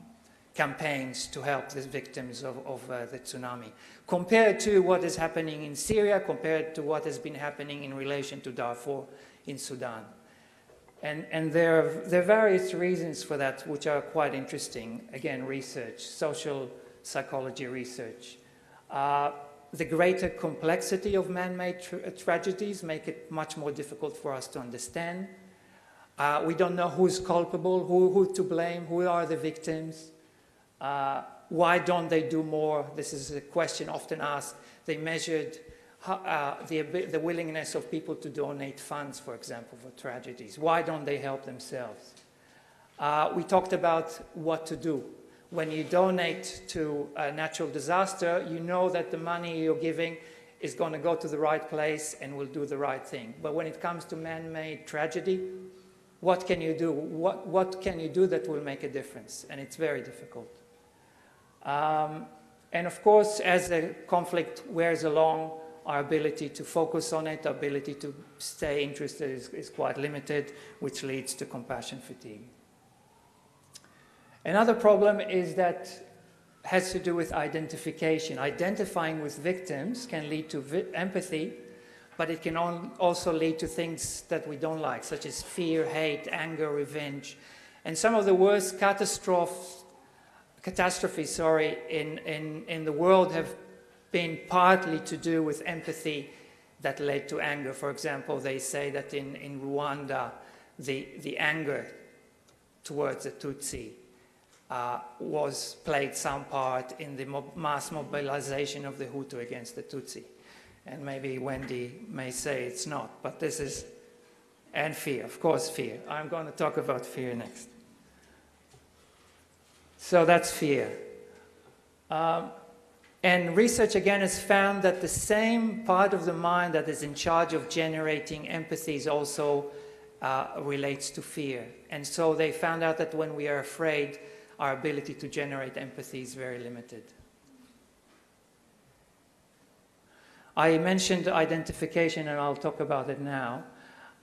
campaigns to help the victims of, of uh, the tsunami. Compared to what is happening in Syria, compared to what has been happening in relation to Darfur in Sudan. And, and there, are, there are various reasons for that which are quite interesting. Again, research, social psychology research. Uh, the greater complexity of man-made tra tragedies make it much more difficult for us to understand. Uh, we don't know who's culpable, who, who to blame, who are the victims. Uh, why don't they do more? This is a question often asked. They measured how, uh, the, the willingness of people to donate funds, for example, for tragedies. Why don't they help themselves? Uh, we talked about what to do. When you donate to a natural disaster, you know that the money you're giving is going to go to the right place and will do the right thing. But when it comes to man made tragedy, what can you do? What, what can you do that will make a difference? And it's very difficult. Um, and of course, as the conflict wears along, our ability to focus on it, our ability to stay interested is, is quite limited, which leads to compassion fatigue. Another problem is that has to do with identification. Identifying with victims can lead to vi- empathy, but it can also lead to things that we don't like, such as fear, hate, anger, revenge. And some of the worst catastrophes, catastrophes sorry, in, in, in the world have been partly to do with empathy that led to anger. For example, they say that in, in Rwanda, the, the anger towards the Tutsi uh, was played some part in the mass mobilization of the Hutu against the Tutsi. And maybe Wendy may say it's not, but this is, and fear, of course, fear. I'm going to talk about fear next. So that's fear. Um, and research again has found that the same part of the mind that is in charge of generating empathy is also uh, relates to fear. And so they found out that when we are afraid, our ability to generate empathy is very limited. I mentioned identification, and I'll talk about it now.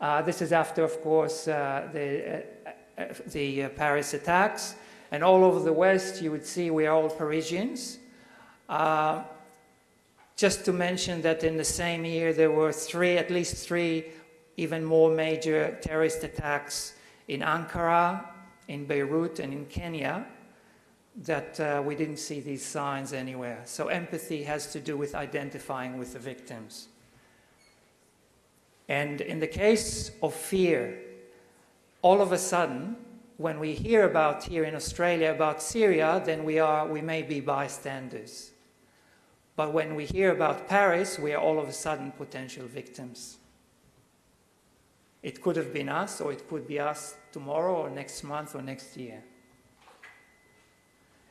Uh, this is after, of course, uh, the, uh, uh the uh, Paris attacks. And all over the West, you would see we are all Parisians. Uh, just to mention that in the same year, there were three, at least three, even more major terrorist attacks in Ankara, in Beirut, and in Kenya that uh, we didn't see these signs anywhere. So empathy has to do with identifying with the victims. And in the case of fear, all of a sudden, when we hear about here in Australia about Syria, then we are we may be bystanders. But when we hear about Paris, we are all of a sudden potential victims. It could have been us, or it could be us tomorrow, or next month, or next year.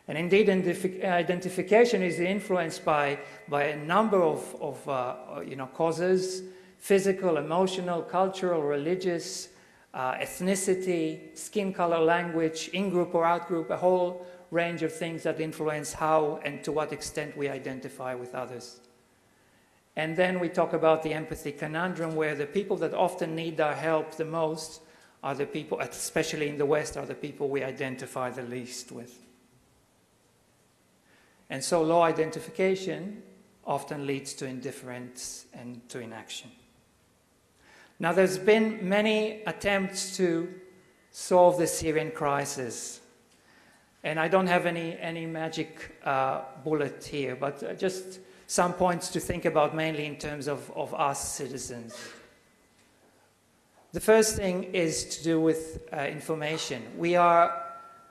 And indeed, identification is influenced by, by a number of, of uh, you know, causes, physical, emotional, cultural, religious, uh, ethnicity, skin color, language, in group or out group, a whole range of things that influence how and to what extent we identify with others. And then we talk about the empathy conundrum, where the people that often need our help the most are the people, especially in the West, are the people we identify the least with. And so low identification often leads to indifference and to inaction. Now, there's been many attempts to solve the Syrian crisis. And I don't have any, any magic uh, bullet here, but uh, just some points to think about mainly in terms of, of us citizens. The first thing is to do with uh, information. We are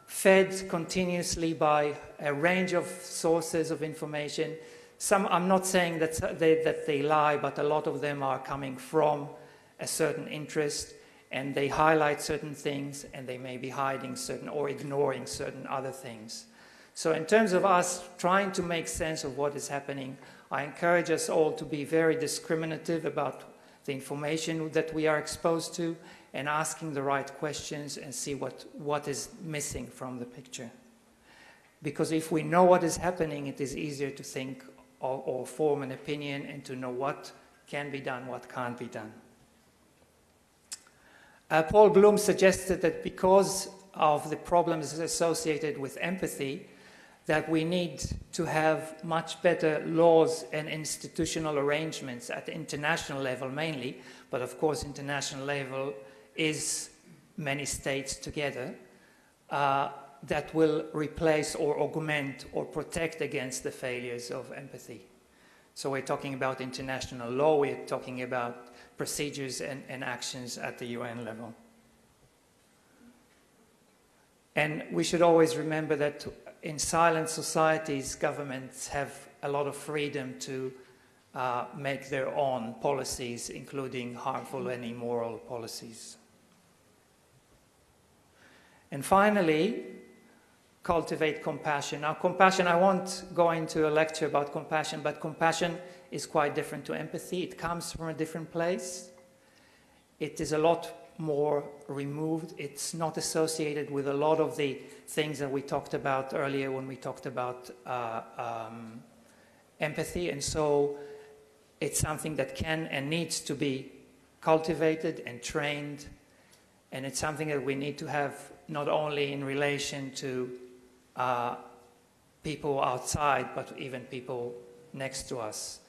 fed continuously by a range of sources of information. Some, I'm not saying that they, that they lie, but a lot of them are coming from a certain interest and they highlight certain things and they may be hiding certain or ignoring certain other things. So, in terms of us trying to make sense of what is happening, I encourage us all to be very discriminative about the information that we are exposed to and asking the right questions and see what, what is missing from the picture. Because if we know what is happening, it is easier to think or, or form an opinion and to know what can be done, what can't be done. Uh, Paul Bloom suggested that because of the problems associated with empathy, that we need to have much better laws and institutional arrangements at the international level mainly, but of course international level is many states together, uh, that will replace or augment or protect against the failures of empathy. So we're talking about international law, we're talking about procedures and, and actions at the UN level. And we should always remember that in silent societies, governments have a lot of freedom to uh, make their own policies, including harmful and immoral policies. And finally, cultivate compassion. Now, compassion, I won't go into a lecture about compassion, but compassion is quite different to empathy. It comes from a different place. It is a lot more removed. It's not associated with a lot of the things that we talked about earlier when we talked about uh, um, empathy. And so it's something that can and needs to be cultivated and trained. And it's something that we need to have not only in relation to uh, people outside, but even people next to us.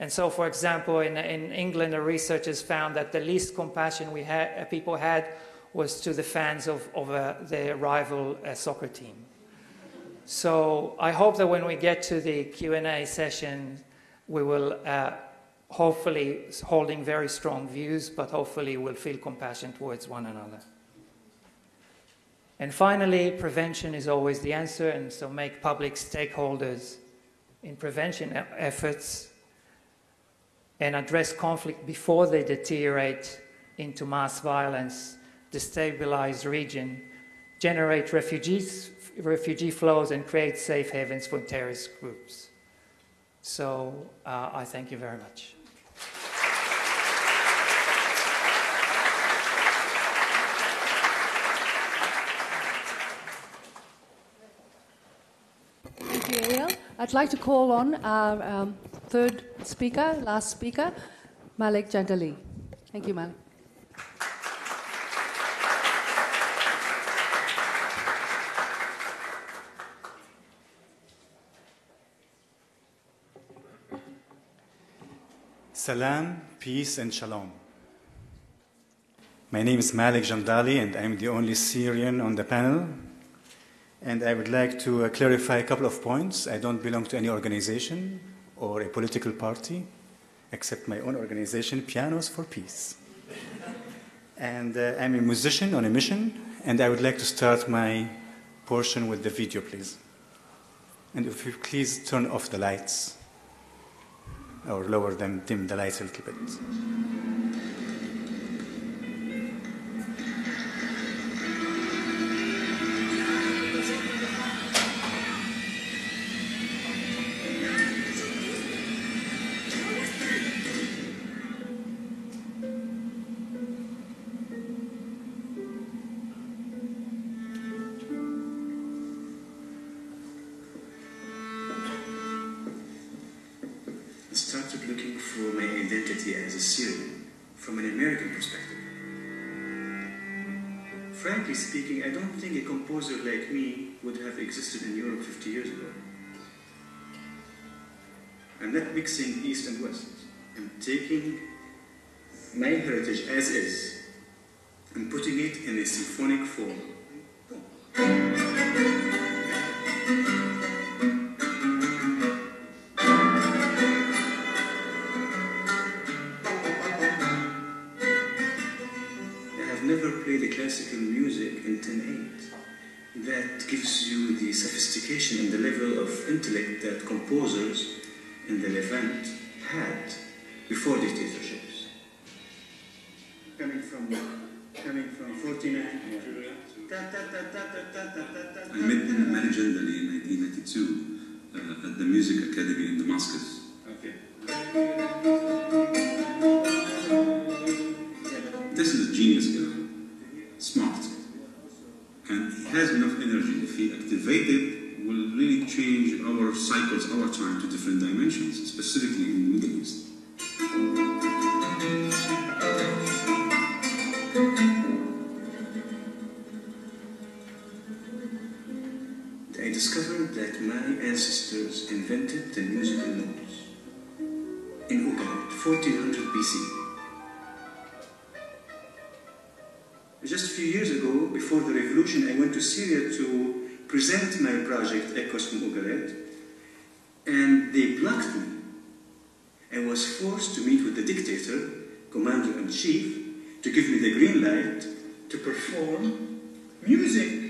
And so, for example, in, in England, the researchers found that the least compassion we had, uh, people had was to the fans of, of uh, their rival uh, soccer team. So I hope that when we get to the Q&A session, we will uh, hopefully holding very strong views, but hopefully will feel compassion towards one another. And finally, prevention is always the answer, and so make public stakeholders in prevention efforts and address conflict before they deteriorate into mass violence, destabilize region, generate refugees, refugee flows, and create safe havens for terrorist groups. So uh, I thank you very much. Thank you, Ariel. I'd like to call on our um, third speaker, last speaker, Malek Jandali. Thank you, Malek. Salam, peace, and shalom. My name is Malek Jandali, and I'm the only Syrian on the panel. And I would like to uh, clarify a couple of points. I don't belong to any organization or a political party, except my own organization, Pianos for Peace. and uh, I'm a musician on a mission, and I would like to start my portion with the video, please. And if you please turn off the lights, or lower them, dim the lights a little bit. As is and putting it in a symphonic form. I have never played classical music in 10-8. That gives you the sophistication and the level of intellect that composers in the Levant had before the dictatorships. Coming from coming from 49. I met Mani Jandali in 1992 uh, at the Music Academy in Damascus. Okay. This is a genius guy, smart, and he has enough energy. If he activated, will really change our cycles, our time to different dimensions, specifically in the Middle East. The musical notes in Ugarit, 1400 BC. Just a few years ago, before the revolution, I went to Syria to present my project, Echoes from Ugarit, and they blocked me. I was forced to meet with the dictator, commander in chief, to give me the green light to perform music.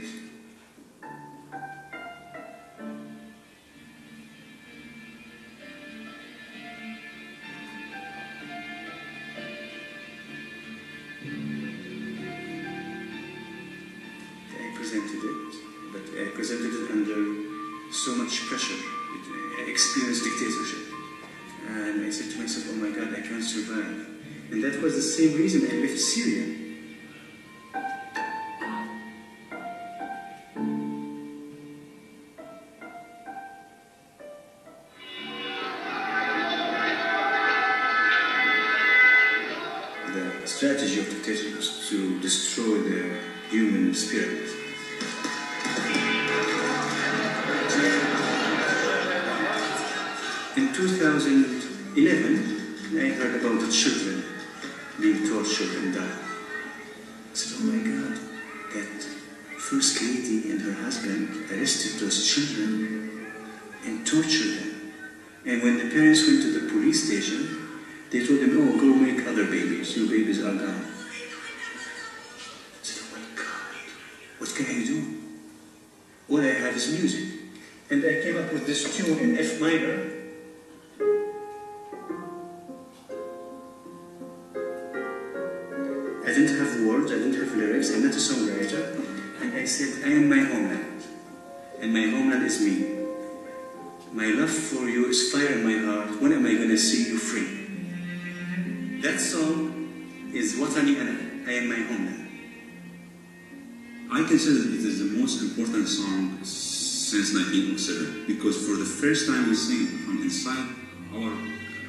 First time we sing from inside our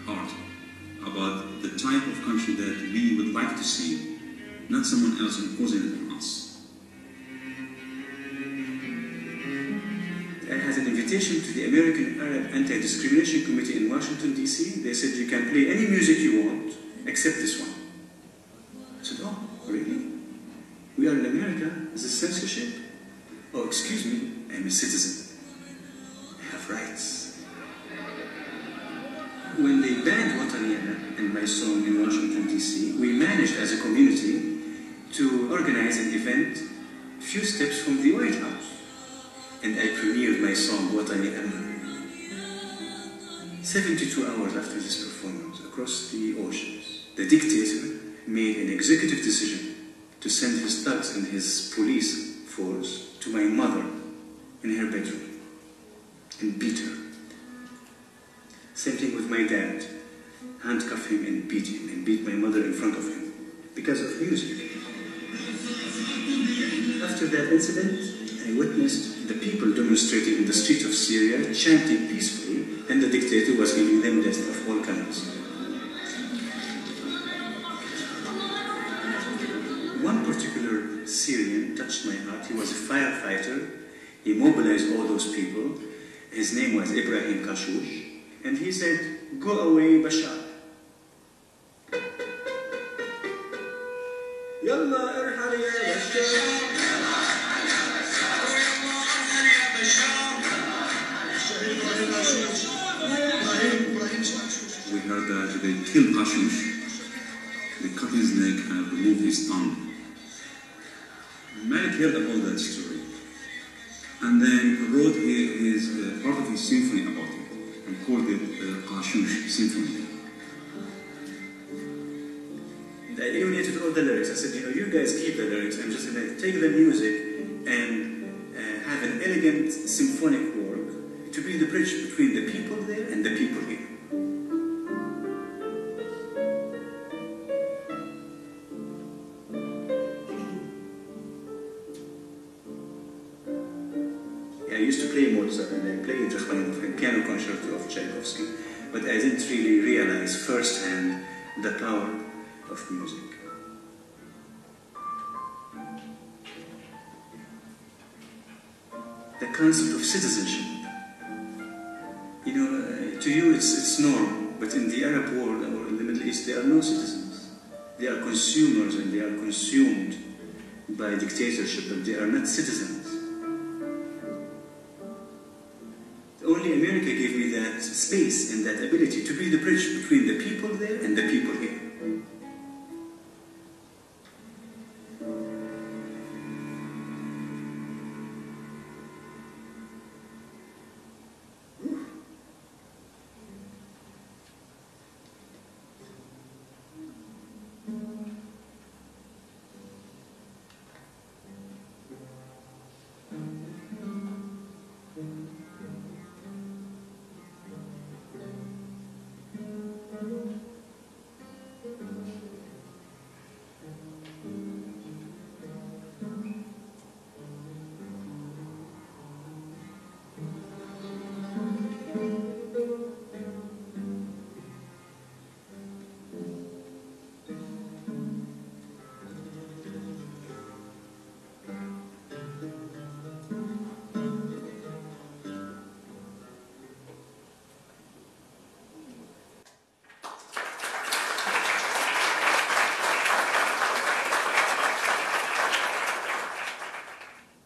heart about the type of country that we would like to see, not someone else imposing it on us. I had an invitation to the American Arab Anti-Discrimination Committee in Washington, D.C. They said you can play any music you want except this one. Banned Watani Ana and my song in Washington, D.C., we managed as a community to organize an event a few steps from the White House. And I premiered my song, Watani Ana. 72 hours after this performance, across the oceans, the dictator made an executive decision to send his thugs and his police force to my mother in her bedroom and beat her. Same thing with my dad. Handcuff him and beat him, and beat my mother in front of him because of music. After that incident, I witnessed the people demonstrating in the streets of Syria, chanting peacefully, and the dictator was giving them death of all kinds. One particular Syrian touched my heart. He was a firefighter. He mobilized all those people. His name was Ibrahim Qashoush. And he said, Go away, Bashar. We heard that they killed Qashoush. They cut his neck and removed his tongue. Malek heard about that story and then wrote his, his uh, part of his symphony about it and called it uh, Qashoush Symphony. I eliminated all the lyrics. I said, you know, you guys keep the lyrics. I'm just going to take the music and uh, have an elegant symphonic work to be the bridge between the people there and the people here. I used to play Mozart and I played the piano concerto of Tchaikovsky, but I didn't really realize firsthand the power of music. The concept of citizenship. You know, uh, to you it's, it's norm, but in the Arab world or in the Middle East, they are no citizens. They are consumers and they are consumed by dictatorship, but they are not citizens. Only America gave me that space and that ability to be the bridge between the people there and the people here.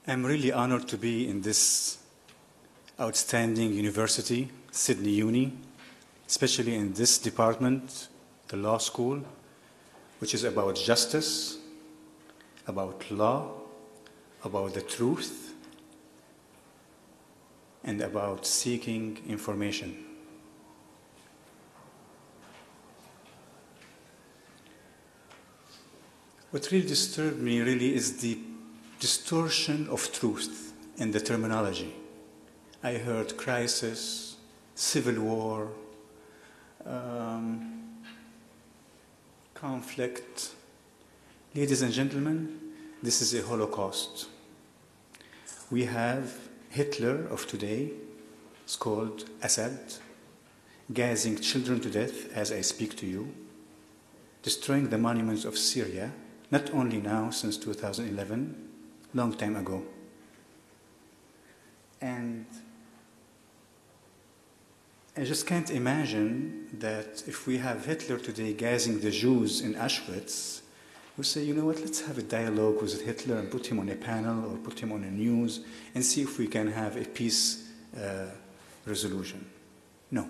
I'm really honored to be in this outstanding university, Sydney Uni, especially in this department, the law school, which is about justice, about law, about the truth, and about seeking information. What really disturbed me really is the distortion of truth in the terminology. I heard crisis, civil war, um, conflict. Ladies and gentlemen, this is a Holocaust. We have Hitler of today, it's called Assad, gassing children to death as I speak to you, destroying the monuments of Syria, not only now since 2011, long time ago. And I just can't imagine that if we have Hitler today gassing the Jews in Auschwitz, we say, you know what, let's have a dialogue with Hitler and put him on a panel or put him on a news and see if we can have a peace uh, resolution. No.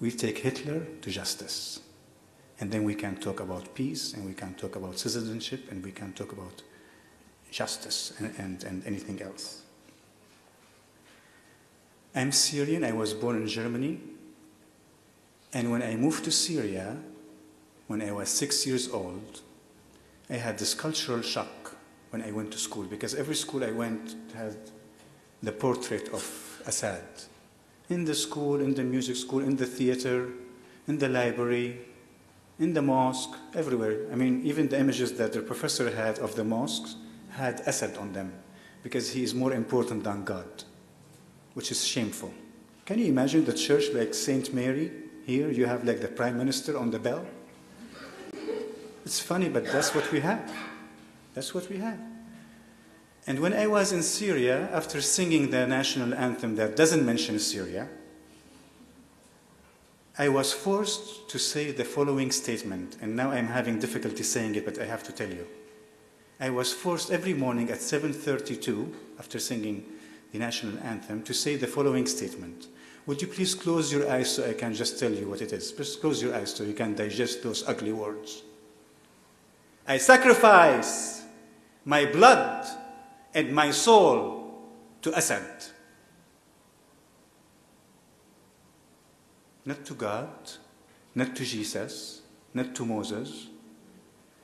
We take Hitler to justice. And then we can talk about peace and we can talk about citizenship and we can talk about justice and, and, and anything else. I'm Syrian, I was born in Germany. And when I moved to Syria, when I was six years old, I had this cultural shock when I went to school because every school I went had the portrait of Assad. In the school, in the music school, in the theater, in the library, in the mosque, everywhere. I mean, even the images that the professor had of the mosques had Assad on them because he is more important than God, which is shameful. Can you imagine the church like St. Mary? Here you have like the prime minister on the bell. It's funny, but that's what we have. That's what we have. And when I was in Syria, after singing the national anthem that doesn't mention Syria, I was forced to say the following statement, and now I'm having difficulty saying it, but I have to tell you. I was forced every morning at 7:32 after singing the national anthem to say the following statement. Would you please close your eyes so I can just tell you what it is? Just close your eyes so you can digest those ugly words. I sacrifice my blood and my soul to Assad. Not to God, not to Jesus, not to Moses.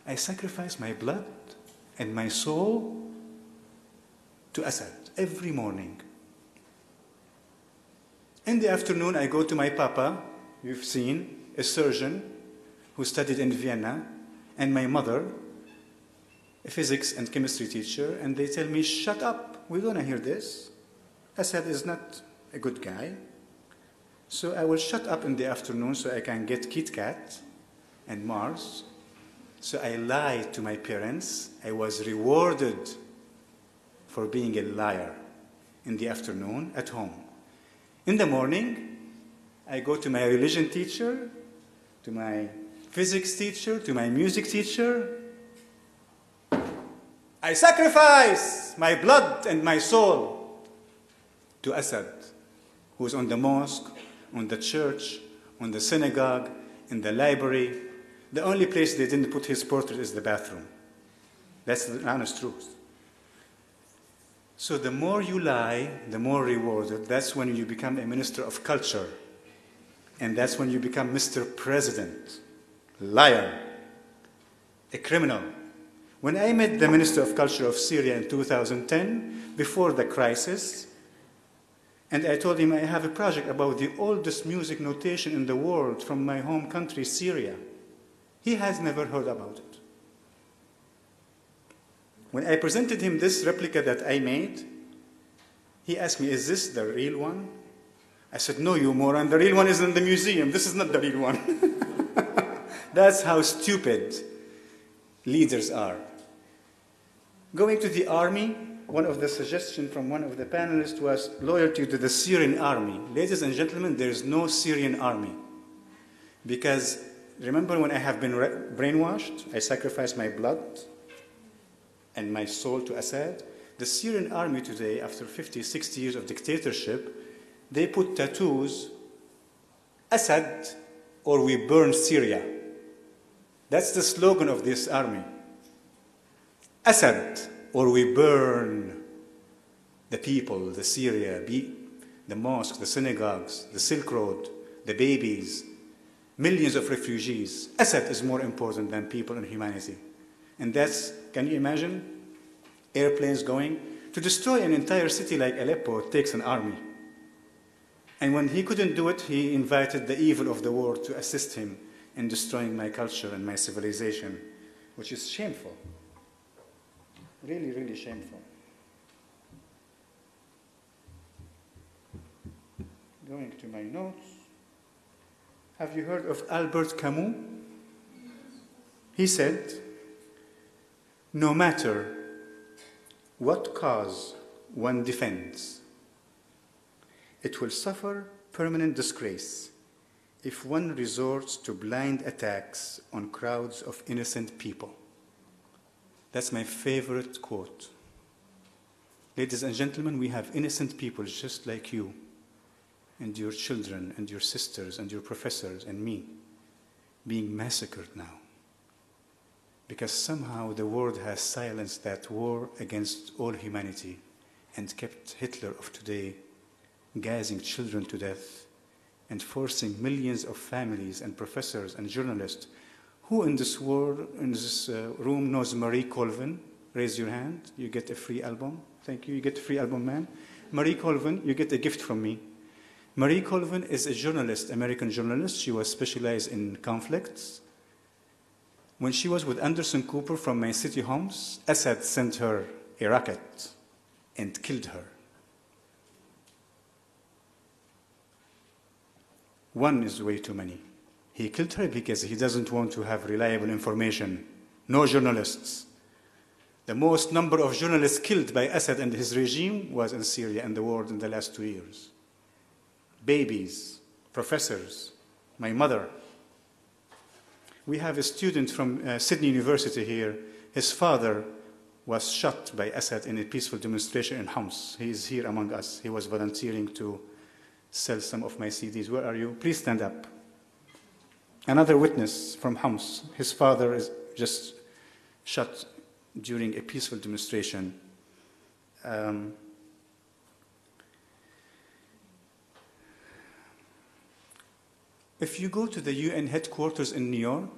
I sacrifice my blood and my soul to Assad every morning. In the afternoon, I go to my papa, you've seen, a surgeon who studied in Vienna, and my mother, a physics and chemistry teacher, and they tell me, shut up, we don't want to hear this. Assad is not a good guy. So I will shut up in the afternoon so I can get Kit Kat and Mars. So I lied to my parents. I was rewarded for being a liar in the afternoon at home. In the morning, I go to my religion teacher, to my physics teacher, to my music teacher. I sacrifice my blood and my soul to Assad, who's on the mosque, on the church, on the synagogue, in the library. The only place they didn't put his portrait is the bathroom. That's the honest truth. So the more you lie, the more rewarded. That's when you become a minister of culture. And that's when you become Mr. President. Liar. A criminal. When I met the Minister of Culture of Syria in 2010, before the crisis, and I told him I have a project about the oldest music notation in the world from my home country, Syria. He has never heard about it. When I presented him this replica that I made, he asked me, Is this the real one? I said, No, you moron. The real one is in the museum. This is not the real one. [LAUGHS] That's how stupid leaders are. Going to the army, one of the suggestions from one of the panelists was loyalty to the Syrian army. Ladies and gentlemen, there is no Syrian army. Because remember when I have been brainwashed, I sacrificed my blood and my soul to Assad. The Syrian army today, after 50, 60 years of dictatorship, they put tattoos Assad or we burn Syria. That's the slogan of this army. Assad or we burn the people, the Syria, the mosques, the synagogues, the Silk Road, the babies, millions of refugees. Assad is more important than people and humanity. And that's, can you imagine? Airplanes going. To destroy an entire city like Aleppo takes an army. And when he couldn't do it, he invited the evil of the world to assist him in destroying my culture and my civilization, which is shameful. Really, really shameful. Going to my notes. Have you heard of Albert Camus? He said, No matter what cause one defends, it will suffer permanent disgrace if one resorts to blind attacks on crowds of innocent people. That's my favorite quote. Ladies and gentlemen, we have innocent people just like you, and your children, and your sisters, and your professors, and me being massacred now. Because somehow the world has silenced that war against all humanity and kept Hitler of today gassing children to death and forcing millions of families and professors and journalists who in this world, in this uh, room knows Marie Colvin? Raise your hand. You get a free album. Thank you. You get a free album, man. Marie Colvin, you get a gift from me. Marie Colvin is a journalist, American journalist. She was specialized in conflicts. When she was with Anderson Cooper from My City Homs, Assad sent her a rocket and killed her. One is way too many. He killed her because he doesn't want to have reliable information. No journalists. The most number of journalists killed by Assad and his regime was in Syria and the world in the last two years. Babies, professors, my mother. We have a student from uh, Sydney University here. His father was shot by Assad in a peaceful demonstration in Homs. He is here among us. He was volunteering to sell some of my CDs. Where are you? Please stand up. Another witness from Homs. His father is just shot during a peaceful demonstration. Um, if you go to the UN headquarters in New York,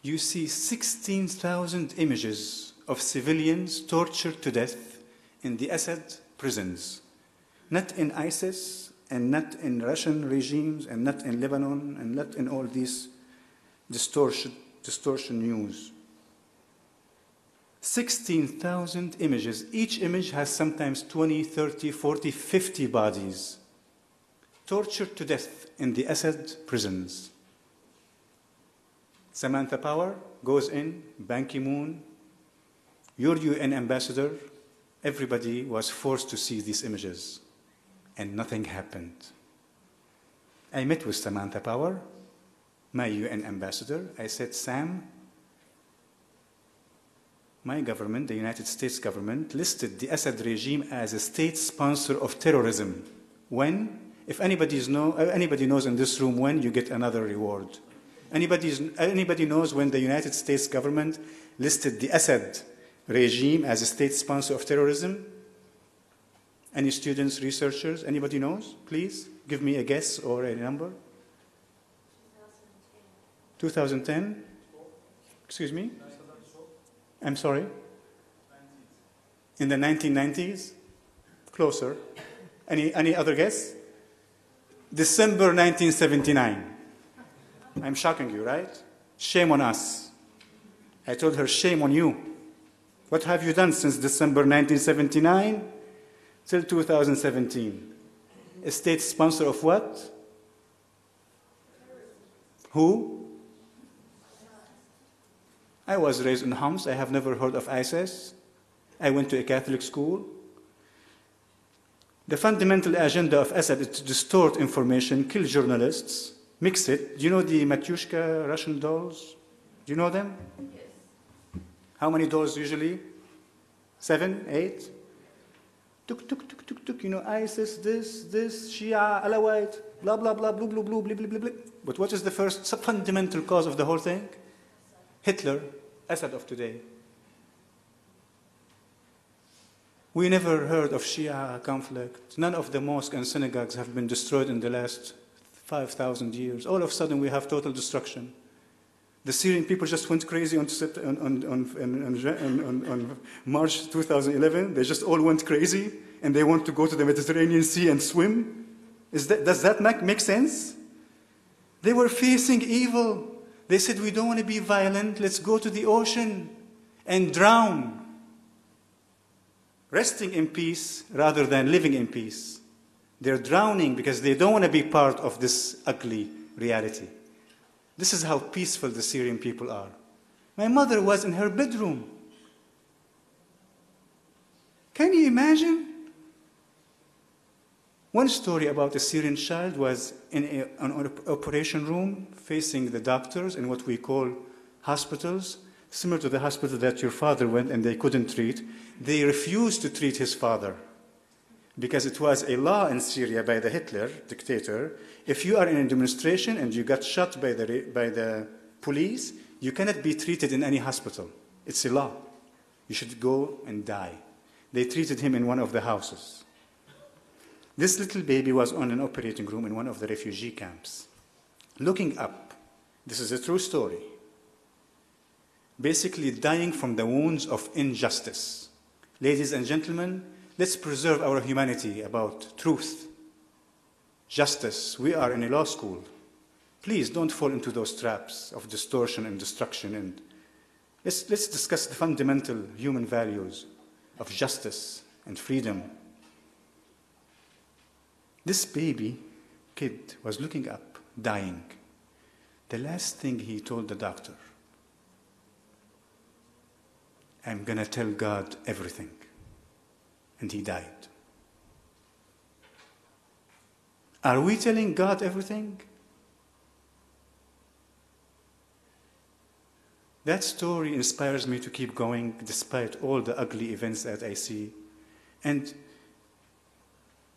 you see 16,000 images of civilians tortured to death in the Assad prisons. Not in ISIS, and not in Russian regimes, and not in Lebanon, and not in all these distortion, distortion news. 16,000 images. Each image has sometimes 20, 30, 40, 50 bodies tortured to death in the Assad prisons. Samantha Power goes in, Ban Ki moon, your UN ambassador, everybody was forced to see these images, and nothing happened. I met with Samantha Power, my UN ambassador. I said, Sam, my government, the United States government, listed the Assad regime as a state sponsor of terrorism. When? If anybody's know, uh, anybody knows in this room when, you get another reward. Anybody's, anybody knows when the United States government listed the Assad regime as a state sponsor of terrorism? Any students, researchers, anybody knows? Please give me a guess or a number. 2010? Excuse me? I'm sorry? In the 1990s? Closer. Any, any other guess? December 1979. I'm shocking you, right? Shame on us. I told her, shame on you. What have you done since December 1979 till 2017? A state sponsor of what? Who? I was raised in Homs. I have never heard of ISIS. I went to a Catholic school. The fundamental agenda of Assad is to distort information, kill journalists, mix it. Do you know the Matyushka Russian dolls? Do you know them? Yes. How many dolls usually? Seven, eight? Tuk, tuk, tuk, tuk, tuk. You know, ISIS, this, this, Shia, Alawite, blah, blah, blah, blue, blue, blah, blah, blah, blah. But what is the first fundamental cause of the whole thing? Hitler, Assad of today. We never heard of Shia conflict. None of the mosques and synagogues have been destroyed in the last 5,000 years. All of a sudden, we have total destruction. The Syrian people just went crazy on, on, on, on, March 2011. They just all went crazy and they want to go to the Mediterranean Sea and swim. That, does that make, make sense? They were facing evil. They said, We don't want to be violent. Let's go to the ocean and drown. Resting in peace rather than living in peace. They're drowning because they don't want to be part of this ugly reality. This is how peaceful the Syrian people are. My mother was in her bedroom. Can you imagine? One story about a Syrian child was in a, an operation room facing the doctors in what we call hospitals, similar to the hospital that your father went and they couldn't treat. They refused to treat his father because it was a law in Syria by the Hitler dictator. If you are in a demonstration and you got shot by the, by the police, you cannot be treated in any hospital. It's a law. You should go and die. They treated him in one of the houses. This little baby was on an operating room in one of the refugee camps. Looking up, this is a true story, basically dying from the wounds of injustice. Ladies and gentlemen, let's preserve our humanity about truth, justice. We are in a law school. Please don't fall into those traps of distortion and destruction. And let's, let's discuss the fundamental human values of justice and freedom this baby kid was looking up, dying. The last thing he told the doctor, I'm going to tell God everything. And he died. Are we telling God everything? That story inspires me to keep going despite all the ugly events that I see. And,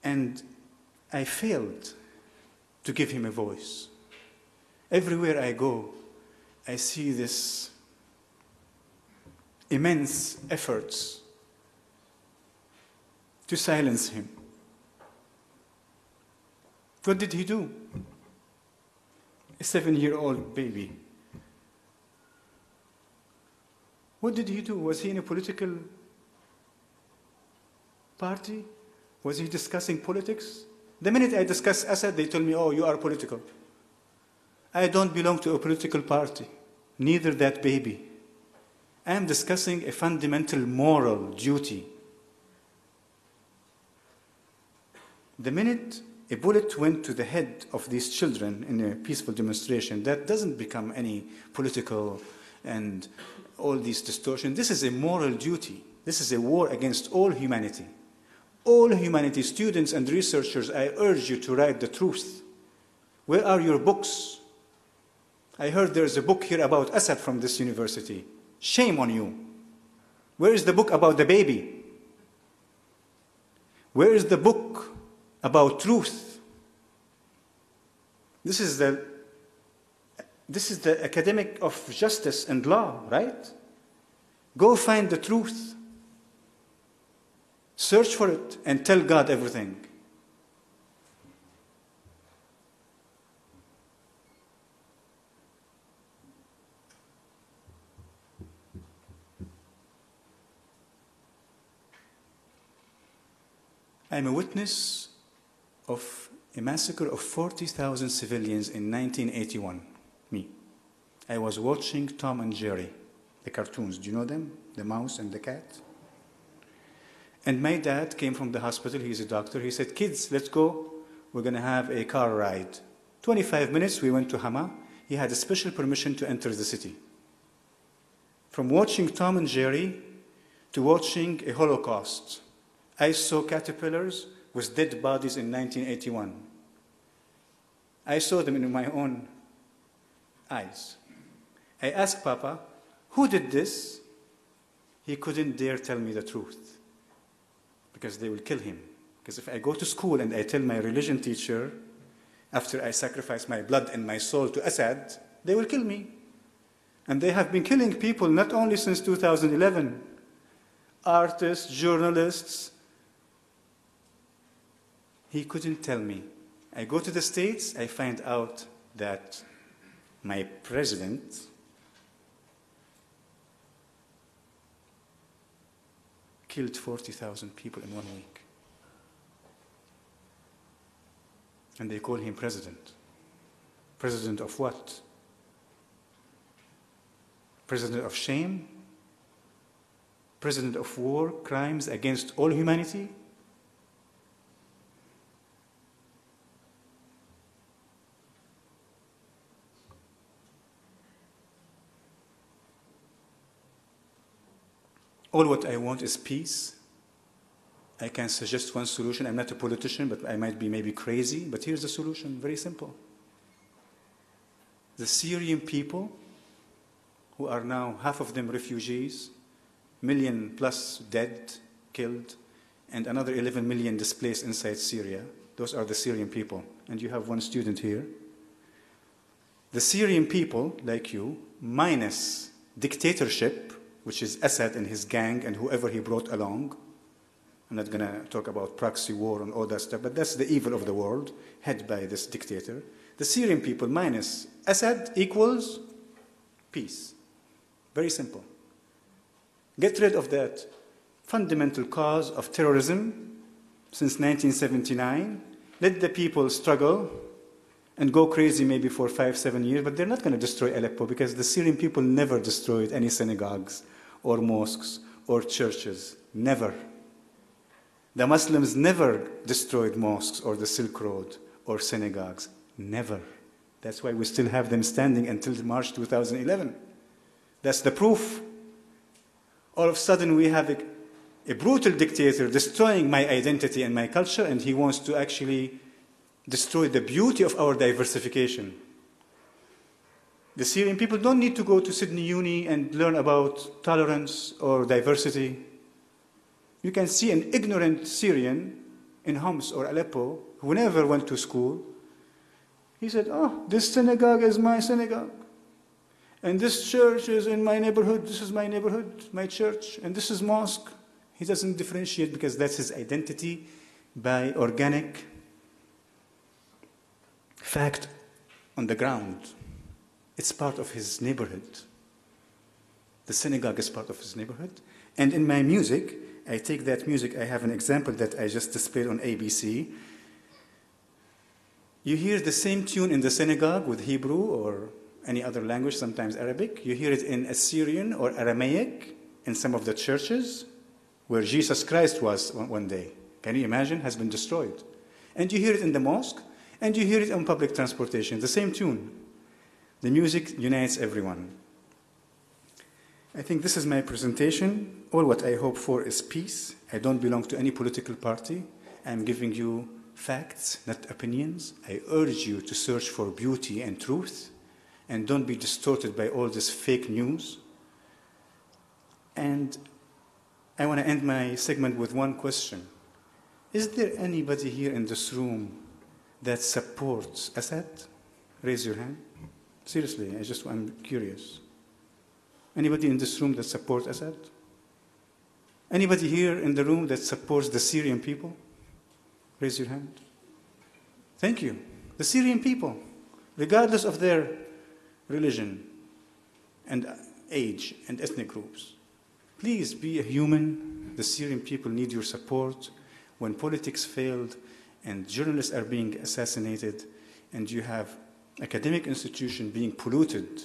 and I failed to give him a voice. Everywhere I go, I see this immense efforts to silence him. What did he do? A seven year old baby. What did he do? Was he in a political party? Was he discussing politics? The minute I discuss Assad, they tell me, oh, you are political. I don't belong to a political party, neither that baby. I am discussing a fundamental moral duty. The minute a bullet went to the head of these children in a peaceful demonstration, that doesn't become any political and all these distortions. This is a moral duty. This is a war against all humanity. All humanity, students and researchers, I urge you to write the truth. Where are your books? I heard there's a book here about Assad from this university. Shame on you. Where is the book about the baby? Where is the book about truth? This is the this is the academic of justice and law, right? Go find the truth. Search for it and tell God everything. I'm a witness of a massacre of 40,000 civilians in 1981. Me. I was watching Tom and Jerry, the cartoons. Do you know them? The mouse and the cat? And my dad came from the hospital. He's a doctor. He said, Kids, let's go. We're going to have a car ride. 25 minutes, we went to Hama. He had a special permission to enter the city. From watching Tom and Jerry to watching a Holocaust, I saw caterpillars with dead bodies in 1981. I saw them in my own eyes. I asked Papa, who did this? He couldn't dare tell me the truth because they will kill him. Because if I go to school and I tell my religion teacher, after I sacrifice my blood and my soul to Assad, they will kill me. And they have been killing people not only since 2011 artists, journalists. He couldn't tell me. I go to the States, I find out that my president killed 40,000 people in one week. And they call him president. President of what? President of shame? President of war, crimes against all humanity? All what I want is peace. I can suggest one solution. I'm not a politician, but I might be maybe crazy. But here's the solution very simple. The Syrian people, who are now half of them refugees, million plus dead, killed, and another 11 million displaced inside Syria, those are the Syrian people. And you have one student here. The Syrian people, like you, minus dictatorship, which is Assad and his gang and whoever he brought along. I'm not going to talk about proxy war and all that stuff, but that's the evil of the world, head by this dictator. The Syrian people minus Assad equals peace. Very simple. Get rid of that fundamental cause of terrorism since 1979. Let the people struggle and go crazy maybe for five, seven years, but they're not going to destroy Aleppo because the Syrian people never destroyed any synagogues or mosques or churches. Never. The Muslims never destroyed mosques or the Silk Road or synagogues. Never. That's why we still have them standing until March 2011. That's the proof. All of a sudden, we have a, a brutal dictator destroying my identity and my culture, and he wants to actually destroy the beauty of our diversification. The Syrian people don't need to go to Sydney Uni and learn about tolerance or diversity. You can see an ignorant Syrian in Homs or Aleppo who never went to school. He said, Oh, this synagogue is my synagogue. And this church is in my neighborhood. This is my neighborhood, my church. And this is mosque. He doesn't differentiate because that's his identity by organic fact on the ground. It's part of his neighborhood. The synagogue is part of his neighborhood. And in my music, I take that music, I have an example that I just displayed on ABC. You hear the same tune in the synagogue with Hebrew or any other language, sometimes Arabic. You hear it in Assyrian or Aramaic in some of the churches where Jesus Christ was one day. Can you imagine? Has been destroyed. And you hear it in the mosque and you hear it on public transportation, the same tune. The music unites everyone. I think this is my presentation. All what I hope for is peace. I don't belong to any political party. I'm giving you facts, not opinions. I urge you to search for beauty and truth and don't be distorted by all this fake news. And I want to end my segment with one question. Is there anybody here in this room that supports Assad? Raise your hand. Seriously, I just I'm curious. Anybody in this room that supports Assad? Anybody here in the room that supports the Syrian people? Raise your hand. Thank you. The Syrian people, regardless of their religion and age and ethnic groups, please be a human. The Syrian people need your support. When politics failed and journalists are being assassinated, and you have academic institution being polluted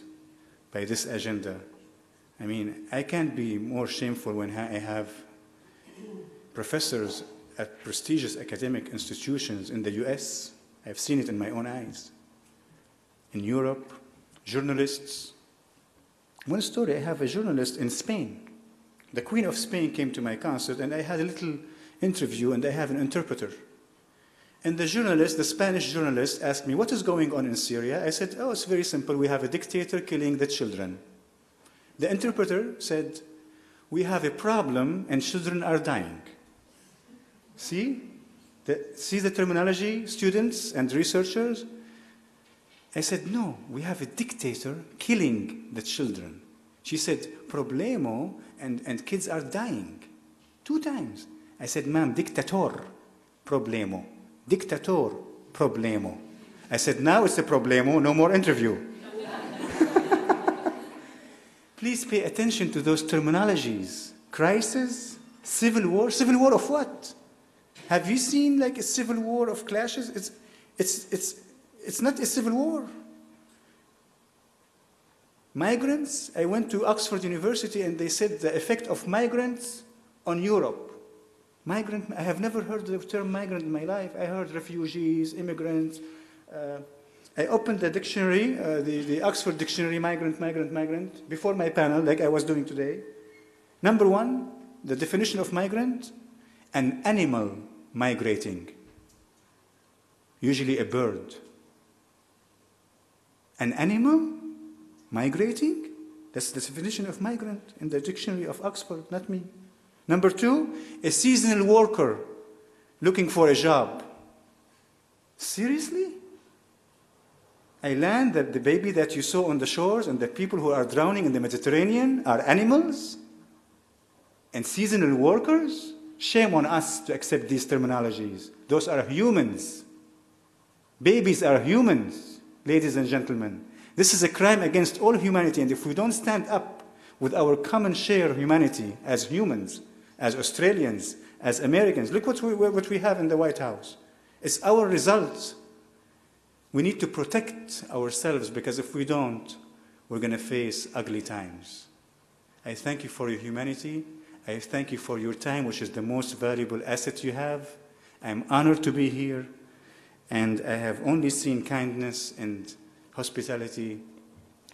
by this agenda, I mean, I can't be more shameful when I have professors at prestigious academic institutions in the US. I've seen it in my own eyes. In Europe, journalists. One story I have a journalist in Spain. The Queen of Spain came to my concert, and I had a little interview, and I have an interpreter. And the journalist, the Spanish journalist, asked me, What is going on in Syria? I said, Oh, it's very simple. We have a dictator killing the children. The interpreter said, We have a problem and children are dying. See? The, see the terminology, students and researchers? I said, No, we have a dictator killing the children. She said, Problemo, and, and kids are dying. Two times. I said, Ma'am, dictator, problemo. Dictator, problemo. I said, Now it's a problemo, no more interview. [LAUGHS] Please pay attention to those terminologies. Crisis, civil war. Civil war of what? Have you seen like a civil war of clashes? It's, it's, it's, it's not a civil war. Migrants, I went to Oxford University and they said the effect of migrants on Europe. Migrant, I have never heard the term migrant in my life. I heard refugees, immigrants. Uh, I opened the dictionary, uh, the, the Oxford Dictionary, migrant, migrant, migrant, before my panel, like I was doing today. Number one, the definition of migrant an animal migrating, usually a bird. An animal migrating? That's the definition of migrant in the dictionary of Oxford, not me. Number two, a seasonal worker looking for a job. Seriously? I learned that the baby that you saw on the shores and the people who are drowning in the Mediterranean are animals and seasonal workers? Shame on us to accept these terminologies. Those are humans. Babies are humans, ladies and gentlemen. This is a crime against all humanity, and if we don't stand up with our common share of humanity as humans, as Australians, as Americans, look what we, what we have in the White House. It's our results we need to protect ourselves because if we don't, we're going to face ugly times. I thank you for your humanity. I thank you for your time, which is the most valuable asset you have. I'm honored to be here. and I have only seen kindness and hospitality,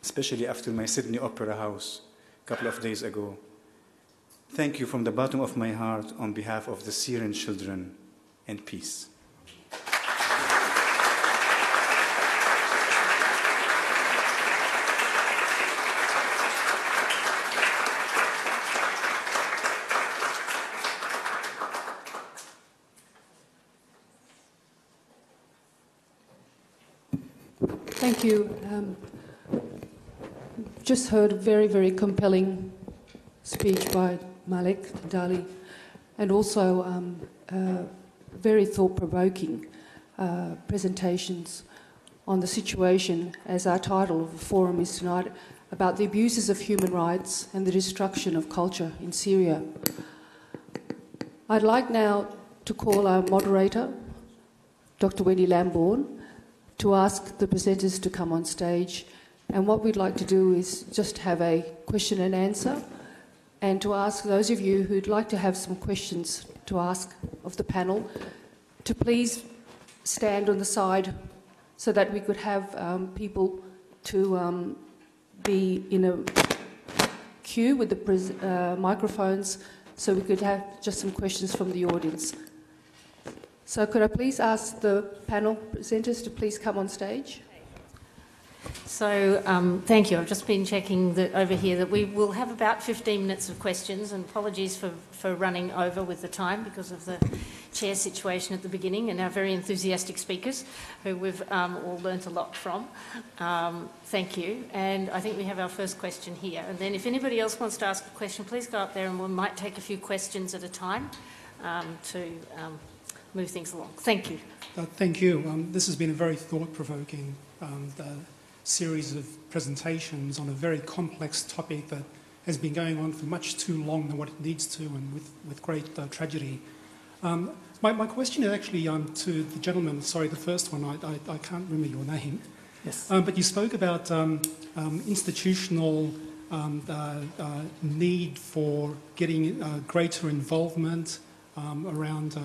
especially after my Sydney Opera House a couple of days ago. Thank you from the bottom of my heart on behalf of the Syrian children and peace. Thank you. Um, just heard a very, very compelling speech by Malek Jandali, and also um, uh, very thought provoking uh, presentations on the situation, as our title of the forum is tonight, about the abuses of human rights and the destruction of culture in Syria. I'd like now to call our moderator, Dr. Wendy Lambourne, to ask the presenters to come on stage. And what we'd like to do is just have a question and answer, and to ask those of you who'd like to have some questions to ask of the panel to please stand on the side so that we could have um, people to um, be in a queue with the uh, microphones so we could have just some questions from the audience. So, could I please ask the panel presenters to please come on stage? So, um, thank you. I've just been checking that over here that we will have about 15 minutes of questions, and apologies for, for running over with the time because of the chair situation at the beginning and our very enthusiastic speakers who we've um, all learnt a lot from. Um, thank you. And I think we have our first question here. And then, if anybody else wants to ask a question, please go up there and we might take a few questions at a time um, to um, move things along. Thank you. Uh, thank you. Um, this has been a very thought provoking um, series of presentations on a very complex topic that has been going on for much too long than what it needs to and with, with great uh, tragedy. Um, my, my, question is actually um, to the gentleman, sorry, the first one, I, I, I can't remember your name. Yes. Um, but you spoke about um, um, institutional uh, uh, need for getting uh, greater involvement around.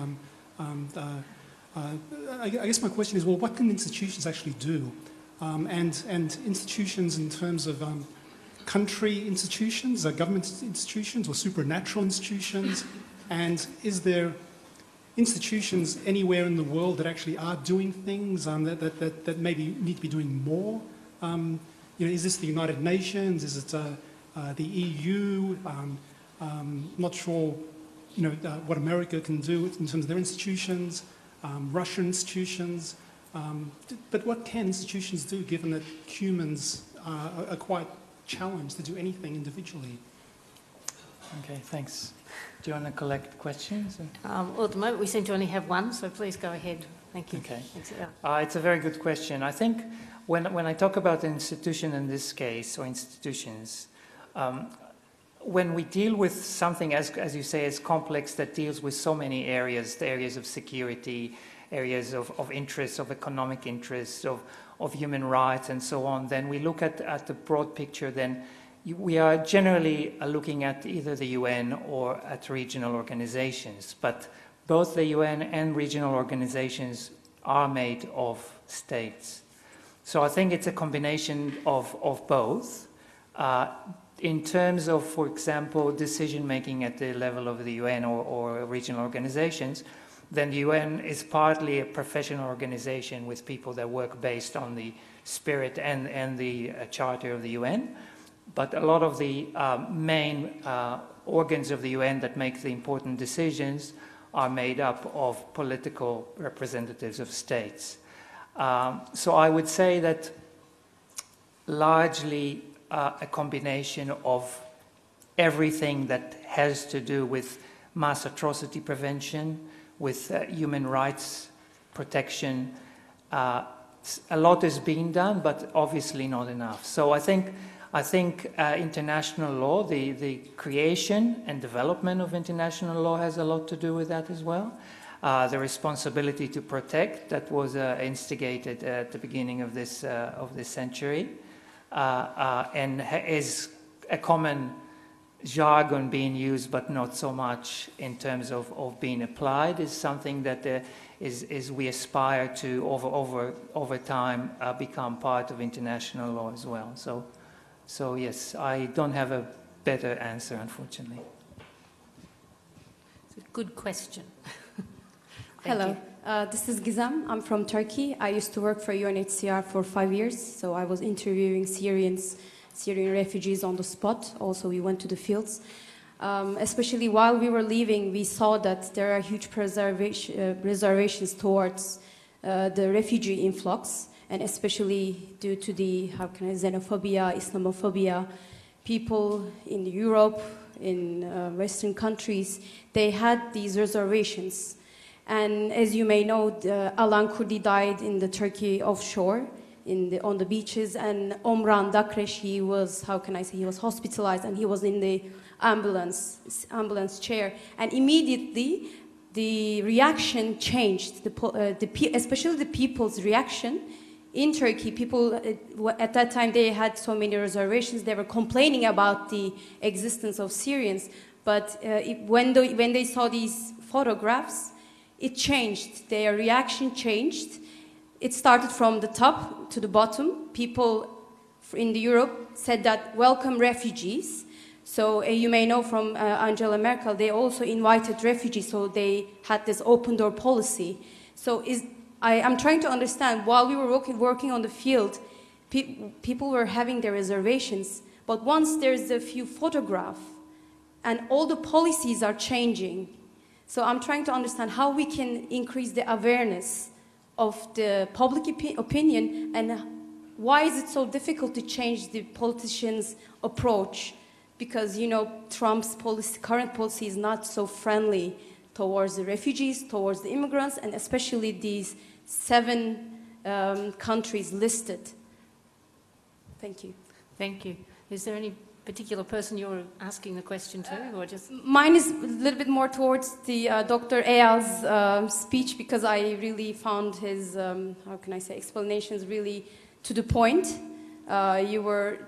Uh, uh, I guess my question is well, what can institutions actually do? Um, and, and institutions in terms of um, country institutions, uh, government institutions, or supranational institutions? And is there institutions anywhere in the world that actually are doing things um, that, that, that, that, maybe need to be doing more? Um, you know, is this the United Nations? Is it uh, uh, the EU? Um, um, not sure you know, uh, what America can do in terms of their institutions, um, Russian institutions. Um, but what can institutions do given that humans are, are quite challenged to do anything individually? Okay, thanks. Do you want to collect questions? Um, well, at the moment we seem to only have one, so please go ahead. Thank you. Okay. Uh, it's a very good question. I think when, when I talk about an institution in this case, or institutions, um, when we deal with something, as, as you say, as complex that deals with so many areas, the areas of security, areas of, of interest, of economic interest, of, of human rights, and so on, then we look at, at the broad picture, then we are generally uh, looking at either the UN or at regional organizations. But both the UN and regional organizations are made of states. So I think it's a combination of, of both. Uh, in terms of, for example, decision making at the level of the UN or, or regional organizations, then the UN is partly a professional organization with people that work based on the spirit and, and the uh, charter of the UN. But a lot of the uh, main uh, organs of the UN that make the important decisions are made up of political representatives of states. Um, so I would say that largely uh, a combination of everything that has to do with mass atrocity prevention, with uh, human rights protection. Uh, a lot is being done, but obviously not enough. So I think, I think uh, international law, the, the creation and development of international law has a lot to do with that as well. Uh, the responsibility to protect that was uh, instigated at the beginning of this, uh, of this century. And is a common jargon being used, but not so much in terms of, of being applied, is something that uh, is, is we aspire to, over, over, over time, uh, become part of international law as well. So, so, yes, I don't have a better answer, unfortunately. It's a good question. [LAUGHS] Hello, uh, this is Gizem. I'm from Turkey. I used to work for UNHCR for five years, so I was interviewing Syrians, Syrian refugees on the spot. Also, we went to the fields. Um, especially while we were leaving, we saw that there are huge preservation, uh, reservations towards uh, the refugee influx, and especially due to the how can I, xenophobia, Islamophobia. People in Europe, in uh, Western countries, they had these reservations. And as you may know, Alan Kurdi died in the Turkey offshore, in the, on the beaches, and Omran Daqneesh, he was, how can I say, he was hospitalized and he was in the ambulance, ambulance chair. And immediately, the reaction changed, the, uh, the, especially the people's reaction. In Turkey, people uh, at that time they had so many reservations. They were complaining about the existence of Syrians. But uh, it, when, the, when they saw these photographs, it changed. Their reaction changed. It started from the top to the bottom. People in the Europe said that welcome refugees. So uh, you may know from uh, Angela Merkel, they also invited refugees. So they had this open door policy. So is, I, am trying to understand. While we were working, working on the field, pe- people were having their reservations. But once there's a few photographs, and all the policies are changing, so I'm trying to understand how we can increase the awareness of the public opi- opinion and why is it so difficult to change the politicians' approach? Because you know Trump's policy, current policy is not so friendly towards the refugees, towards the immigrants, and especially these seven um, countries listed. Thank you. Thank you. Is there any particular person you're asking the question to, or just? Mine is a little bit more towards the uh, Dr. Eyal's um, speech because I really found his, um, how can I say, explanations really to the point. Uh, you were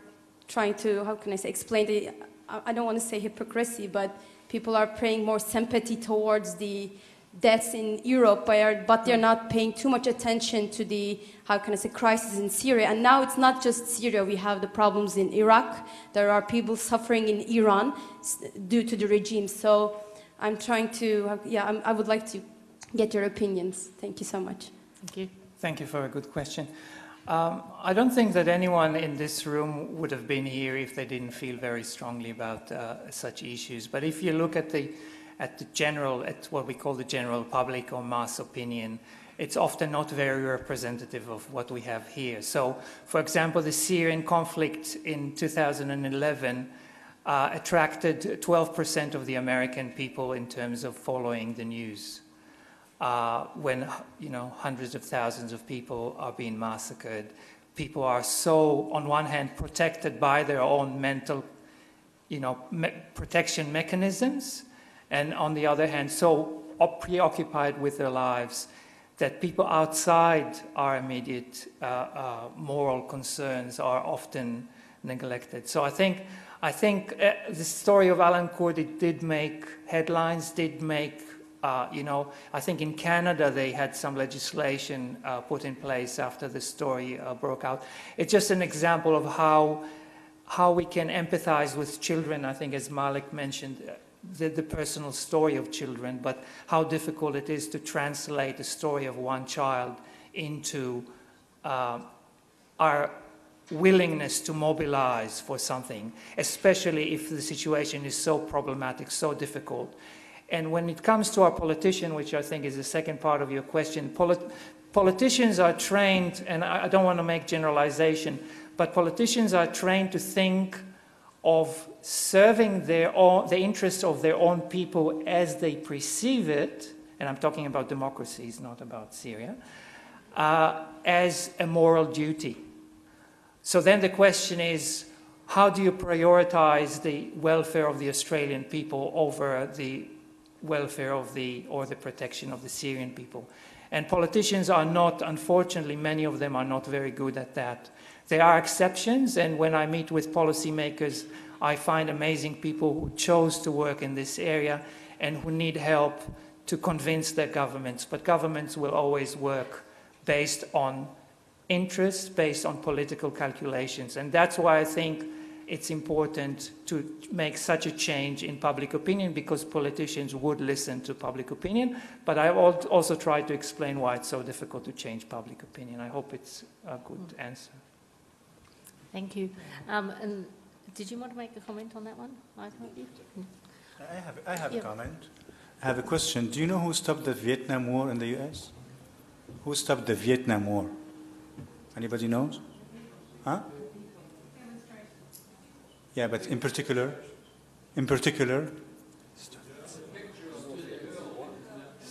trying to, how can I say, explain the, I I don't want to say hypocrisy, but people are praying more sympathy towards the deaths in Europe, but they're not paying too much attention to the, how can I say, crisis in Syria. And now it's not just Syria. We have the problems in Iraq. There are people suffering in Iran due to the regime. So I'm trying to, yeah, I would like to get your opinions. Thank you so much. Thank you. Thank you for a good question. Um, I don't think that anyone in this room would have been here if they didn't feel very strongly about uh, such issues. But if you look at the at the general, at what we call the general public or mass opinion, it's often not very representative of what we have here. So, for example, the Syrian conflict in 2011 uh, attracted 12% of the American people in terms of following the news uh, when you know hundreds of thousands of people are being massacred. People are so, on one hand, protected by their own mental, you know, me- protection mechanisms, and on the other hand, so preoccupied with their lives that people outside our immediate uh, uh, moral concerns are often neglected. So I think, I think uh, the story of Alan Kurdi did make headlines, did make, uh, you know, I think in Canada they had some legislation uh, put in place after the story uh, broke out. It's just an example of how, how we can empathize with children, I think as Malek mentioned, the, the personal story of children, but how difficult it is to translate the story of one child into uh, our willingness to mobilize for something, especially if the situation is so problematic, so difficult. And when it comes to our politician, which I think is the second part of your question, polit- politicians are trained, and I I don't want to make generalization, but politicians are trained to think of serving their own, the interests of their own people as they perceive it, and I'm talking about democracies, not about Syria, uh, as a moral duty. So then the question is how do you prioritize the welfare of the Australian people over the welfare of the or the protection of the Syrian people? And politicians are not, unfortunately, many of them are not very good at that. There are exceptions, and when I meet with policymakers, I find amazing people who chose to work in this area and who need help to convince their governments, but governments will always work based on interests, based on political calculations. And that's why I think it's important to make such a change in public opinion because politicians would listen to public opinion. But I also tried to explain why it's so difficult to change public opinion. I hope it's a good answer. Thank you. Um, and did you want to make a comment on that one? I have, I have a comment. I have a question. Do you know who stopped the Vietnam War in the U.S.? Who stopped the Vietnam War? Anybody knows? Huh? Yeah, but in particular, in particular,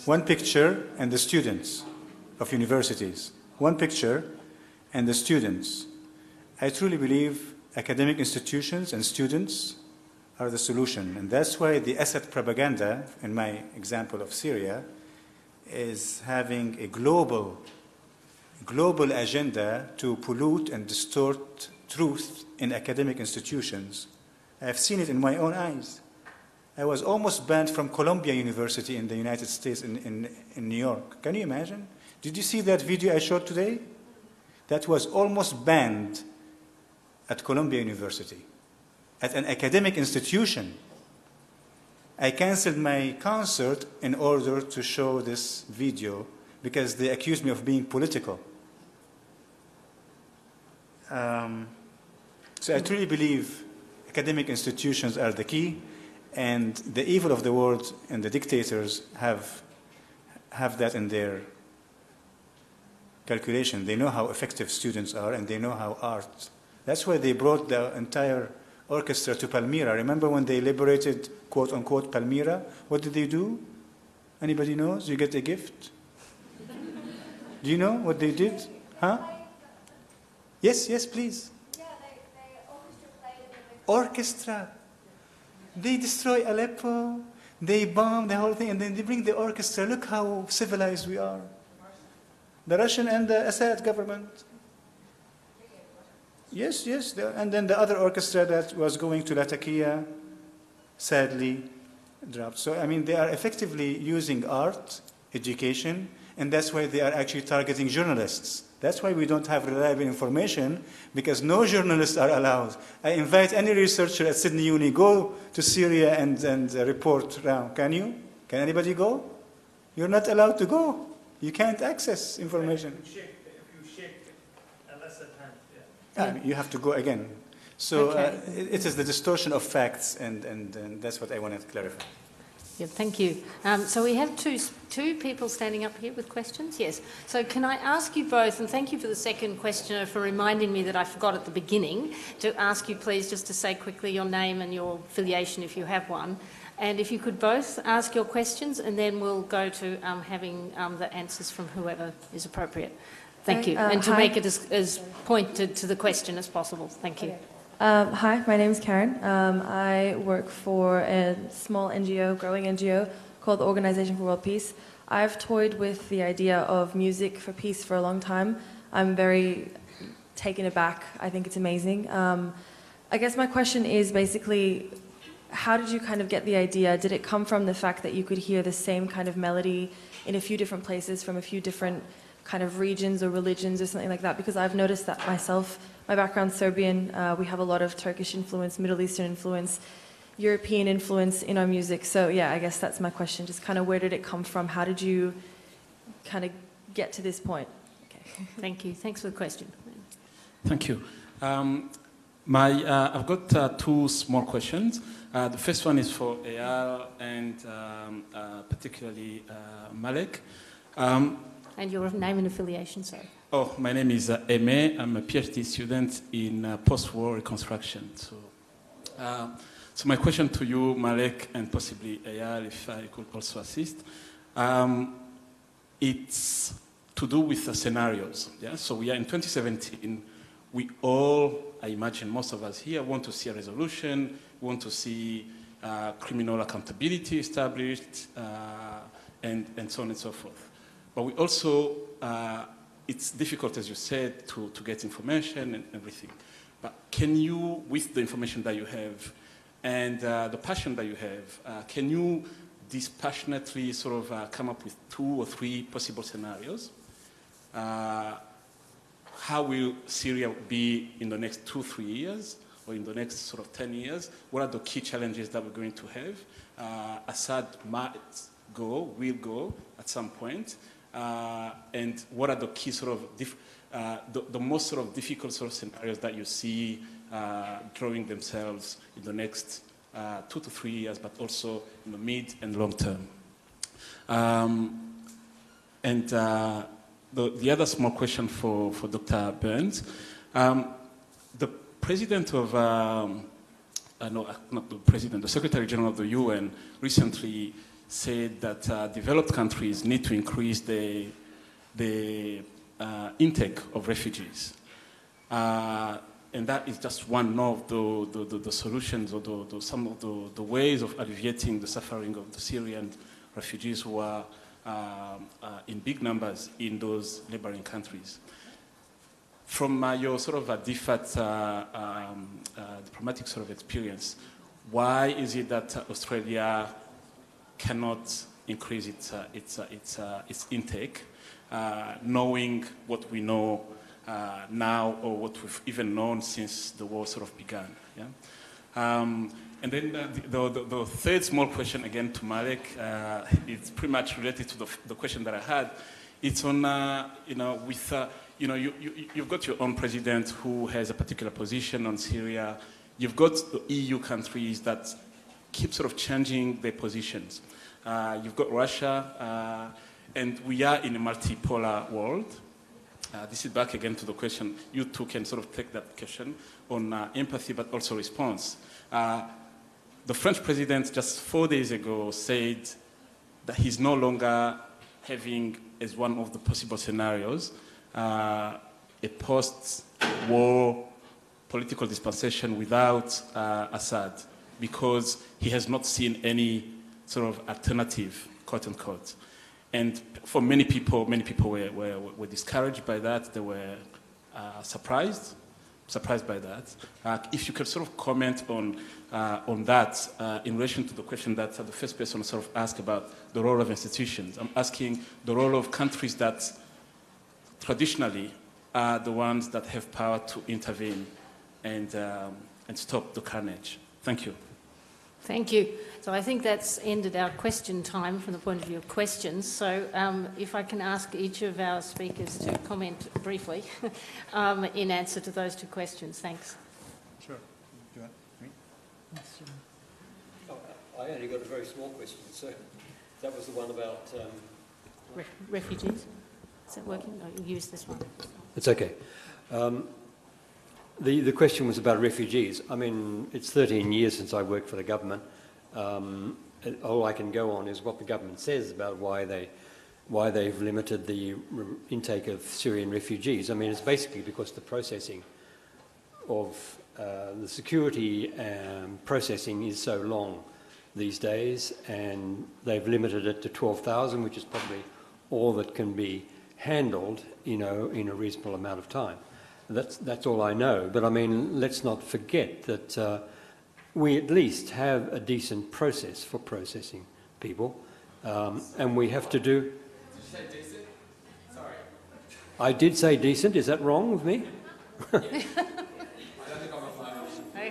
one picture and the students of universities. One picture and the students. I truly believe academic institutions and students are the solution. And that's why the Assad propaganda, in my example of Syria, is having a global, global agenda to pollute and distort truth in academic institutions. I have seen it in my own eyes. I was almost banned from Columbia University in the United States in, in, in New York. Can you imagine? Did you see that video I showed today? That was almost banned at Columbia University, at an academic institution. I canceled my concert in order to show this video because they accused me of being political. Um, so I truly believe academic institutions are the key, and the evil of the world and the dictators have, have that in their calculation. They know how effective students are, and they know how art. That's why they brought the entire orchestra to Palmyra. Remember when they liberated, quote unquote, Palmyra? What did they do? Anybody knows? You get a gift? do you know what they did? Huh? Yes, yes, please orchestra. They destroy Aleppo, they bomb the whole thing, and then they bring the orchestra. Look how civilized we are. The Russian and the Assad government. Yes, yes. and then the other orchestra that was going to Latakia, sadly, dropped. So, I mean, they are effectively using art, education, and that's why they are actually targeting journalists. That's why we don't have reliable information, because no journalists are allowed. I invite any researcher at Sydney Uni, go to Syria and, and uh, report around. Can you? Can anybody go? You're not allowed to go. You can't access information. If you shake, if you shake a lesser hand, yeah. you have to go again. So okay. uh, it, it is the distortion of facts, and, and, and that's what I wanted to clarify. Yeah, thank you. Um, so we have two, two people standing up here with questions. Yes. So can I ask you both, and thank you for the second questioner for reminding me that I forgot at the beginning, to ask you please just to say quickly your name and your affiliation if you have one. And if you could both ask your questions, and then we'll go to um, having um, the answers from whoever is appropriate. Thank you. Uh, and to hi. make it as, as, pointed to the question as possible. Thank you. Okay. Um, hi, my name is Karen. Um, I work for a small NGO, growing NGO, called the Organization for World Peace. I've toyed with the idea of music for peace for a long time. I'm very taken aback. I think it's amazing. Um, I guess my question is basically how did you kind of get the idea? Did it come from the fact that you could hear the same kind of melody in a few different places from a few different kind of regions or religions or something like that? Because I've noticed that myself my background's Serbian. Uh, we have a lot of Turkish influence, Middle Eastern influence, European influence in our music. So yeah, I guess that's my question. Just kind of where did it come from? How did you kind of get to this point? Okay. [LAUGHS] Thank you. Thanks for the question. Thank you. Um, my, uh, I've got uh, two small questions. Uh, the first one is for Eyal and um, uh, particularly uh, Malek. Um, and your name and affiliation, sorry. Oh, my name is uh, Aimé. I'm a PhD student in uh, post-war reconstruction. So, uh, so my question to you, Malek, and possibly Eyal, if I could also assist, um, it's to do with the scenarios. Yeah? So we are in 2017. We all, I imagine most of us here, want to see a resolution, want to see uh, criminal accountability established, uh, and, and so on and so forth. But we also uh, it's difficult, as you said, to, to get information and everything. But can you, with the information that you have and uh, the passion that you have, uh, can you dispassionately sort of uh, come up with two or three possible scenarios. Uh, how will Syria be in the next two, three years, or in the next sort of 10 years? What are the key challenges that we're going to have? Uh, Assad might go, will go at some point, and what are the key sort of, uh, the, the, most sort of difficult sort of scenarios that you see uh, drawing themselves in the next uh, two to three years, but also in the mid and long term. Um, and uh, the, the, other small question for, for Dr. Burns. Um, the president of, um, uh, no, not the president, the Secretary General of the UN recently said that uh, developed countries need to increase the, the uh, intake of refugees. Uh, and that is just one of the, the, the, the solutions or the, some of the, ways of alleviating the suffering of the Syrian refugees who are uh, uh, in big numbers in those neighboring countries. From uh, your sort of a DFAT um, diplomatic sort of experience, why is it that Australia cannot increase its, its, its, its intake, knowing what we know uh, now or what we've even known since the war sort of began. Yeah? Um, and then uh, the, the, the, third small question again to Malek, uh, it's pretty much related to the, the, question that I had. It's on, uh, you know, with, uh, you know, you, you, you've got your own president who has a particular position on Syria. You've got the EU countries that keep sort of changing their positions. Uh, you've got Russia, and we are in a multipolar world. Uh, this is back again to the question you two can sort of take that question on uh, empathy but also response. Uh, the French president just four days ago said that he's no longer having as one of the possible scenarios uh, a post-war political dispensation without uh, Assad because he has not seen any sort of alternative, quote unquote. And for many people, many people were, were, were discouraged by that. They were uh, surprised, surprised by that. Uh, if you could sort of comment on, uh, on that uh, in relation to the question that the first person sort of asked about the role of institutions. I'm asking the role of countries that traditionally are the ones that have power to intervene and, um, and stop the carnage. Thank you. Thank you. So I think that's ended our question time from the point of view of questions. So um, if I can ask each of our speakers to comment briefly [LAUGHS] um, in answer to those two questions. Thanks. Sure. Do you want me? Oh, I only got a very small question. So that was the one about... Um, Re refugees? Is that working? No, you use this one. It's okay. The, the question was about refugees. I mean, it's 13 years since I worked for the government. Um, all I can go on is what the government says about why they why they've limited the intake of Syrian refugees. I mean, it's basically because the processing of uh, the security um, processing is so long these days, and they've limited it to 12,000, which is probably all that can be handled, you know, in a reasonable amount of time. That's, that's all I know. But I mean, let's not forget that uh, we at least have a decent process for processing people. Um, and we have to do. Did you say decent? Sorry. I did say decent. Is that wrong with me? [LAUGHS]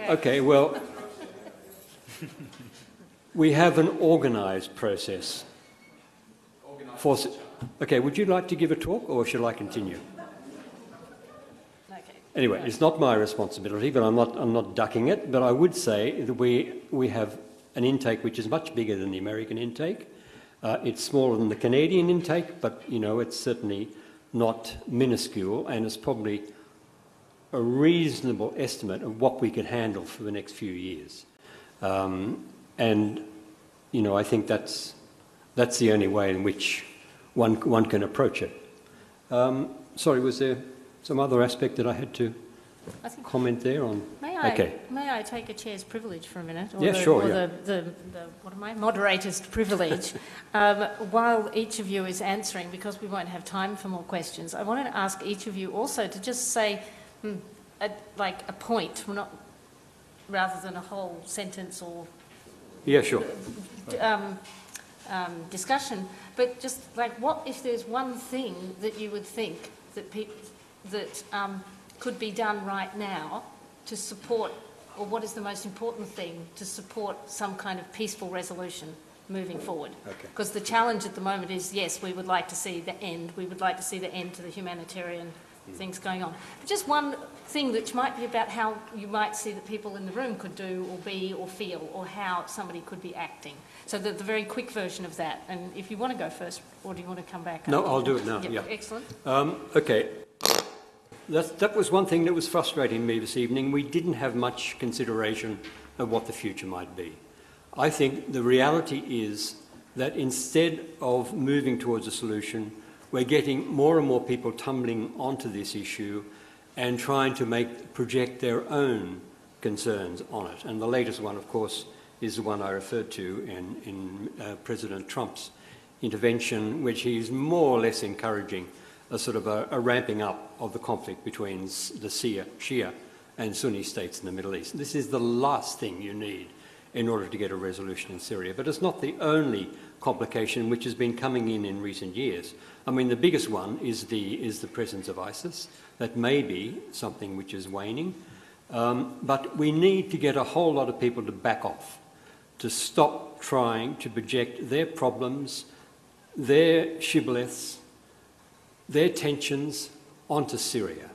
okay, well, we have an organised process. Organised for, okay, would you like to give a talk or should I continue? Anyway, it's not my responsibility, but I'm not, I'm not ducking it. But I would say that we, we have an intake which is much bigger than the American intake. Uh, it's smaller than the Canadian intake, but you know it's certainly not minuscule, and it's probably a reasonable estimate of what we can handle for the next few years. Um, and you know, I think that's that's the only way in which one one can approach it. Um, sorry, was there? Some other aspect that I had to I comment there on? May I, okay. may I take a chair's privilege for a minute? Or yeah, the, sure. Or yeah. The, the, the, what am I? Moderator's privilege. [LAUGHS] um, while each of you is answering, because we won't have time for more questions, I wanted to ask each of you also to just say, hmm, a, like a point, not, rather than a whole sentence or. Yeah, sure. Um, um, discussion. But just like, what if there's one thing that you would think that people that um, could be done right now to support, or what is the most important thing to support some kind of peaceful resolution moving forward? Okay. Because the challenge at the moment is, yes, we would like to see the end. We would like to see the end to the humanitarian things going on. But just one thing which might be about how you might see that people in the room could do or be or feel or how somebody could be acting. So the, the very quick version of that. And if you want to go first, or do you want to come back? No, I'll do it now, Yep, yeah. Excellent. Um, okay. That, that was one thing that was frustrating me this evening. We didn't have much consideration of what the future might be. I think the reality is that instead of moving towards a solution, we're getting more and more people tumbling onto this issue and trying to make project their own concerns on it. And the latest one, of course, is the one I referred to in, in uh, President Trump's intervention, which he's more or less encouraging a sort of a, a ramping up of the conflict between the Shia, Shia and Sunni states in the Middle East. This is the last thing you need in order to get a resolution in Syria. But it's not the only complication which has been coming in in recent years. I mean, the biggest one is the, is the presence of ISIS. That may be something which is waning. Um, but we need to get a whole lot of people to back off, to stop trying to project their problems, their shibboleths, their tensions onto Syria.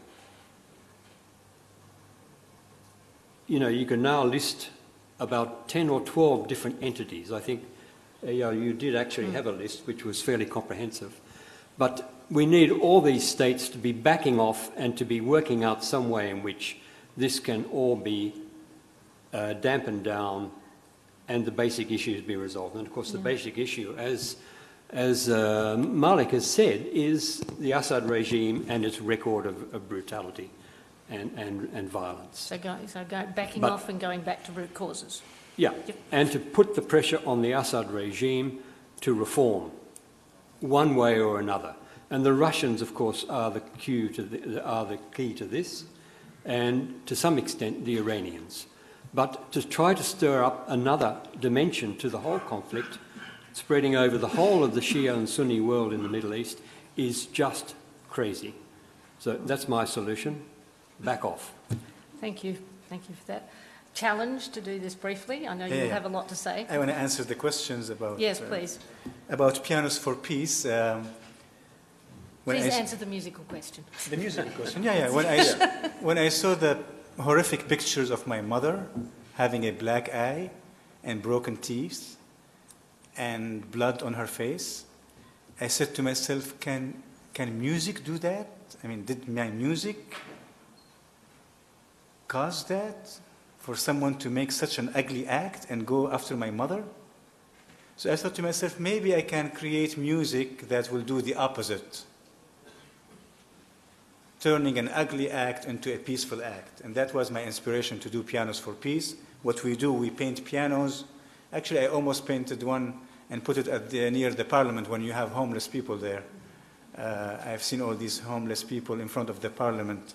You know, you can now list about 10 or 12 different entities. I think uh, yeah, you did actually have a list which was fairly comprehensive. But we need all these states to be backing off and to be working out some way in which this can all be uh, dampened down and the basic issues be resolved. And of course, the basic issue, as, as uh, Malek has said, is the Assad regime and its record of, of brutality and, and, and violence. So, go, so go, backing But- off and going back to root causes. Yeah, and to put the pressure on the Assad regime to reform one way or another. And the Russians, of course, are the, cue to the, are the key to this, and to some extent the Iranians. But to try to stir up another dimension to the whole conflict, spreading over the whole of the Shia and Sunni world in the Middle East, is just crazy. So that's my solution. Back off. Thank you. Thank you for that. Challenge to do this briefly. I know Yeah, you have a lot to say. I want to answer the questions about Yes, uh, please. about pianos for peace. Um, when Please I s- answer the musical question. The musical [LAUGHS] question. Yeah, yeah. When I, s- when I saw the horrific pictures of my mother having a black eye and broken teeth and blood on her face, I said to myself, can, can music do that? I mean, did my music cause that? For someone to make such an ugly act and go after my mother? So I thought to myself, maybe I can create music that will do the opposite turning an ugly act into a peaceful act. And that was my inspiration to do Pianos for Peace. What we do, we paint pianos. Actually, I almost painted one and put it at the, near the parliament when you have homeless people there. Uh, I've seen all these homeless people in front of the parliament.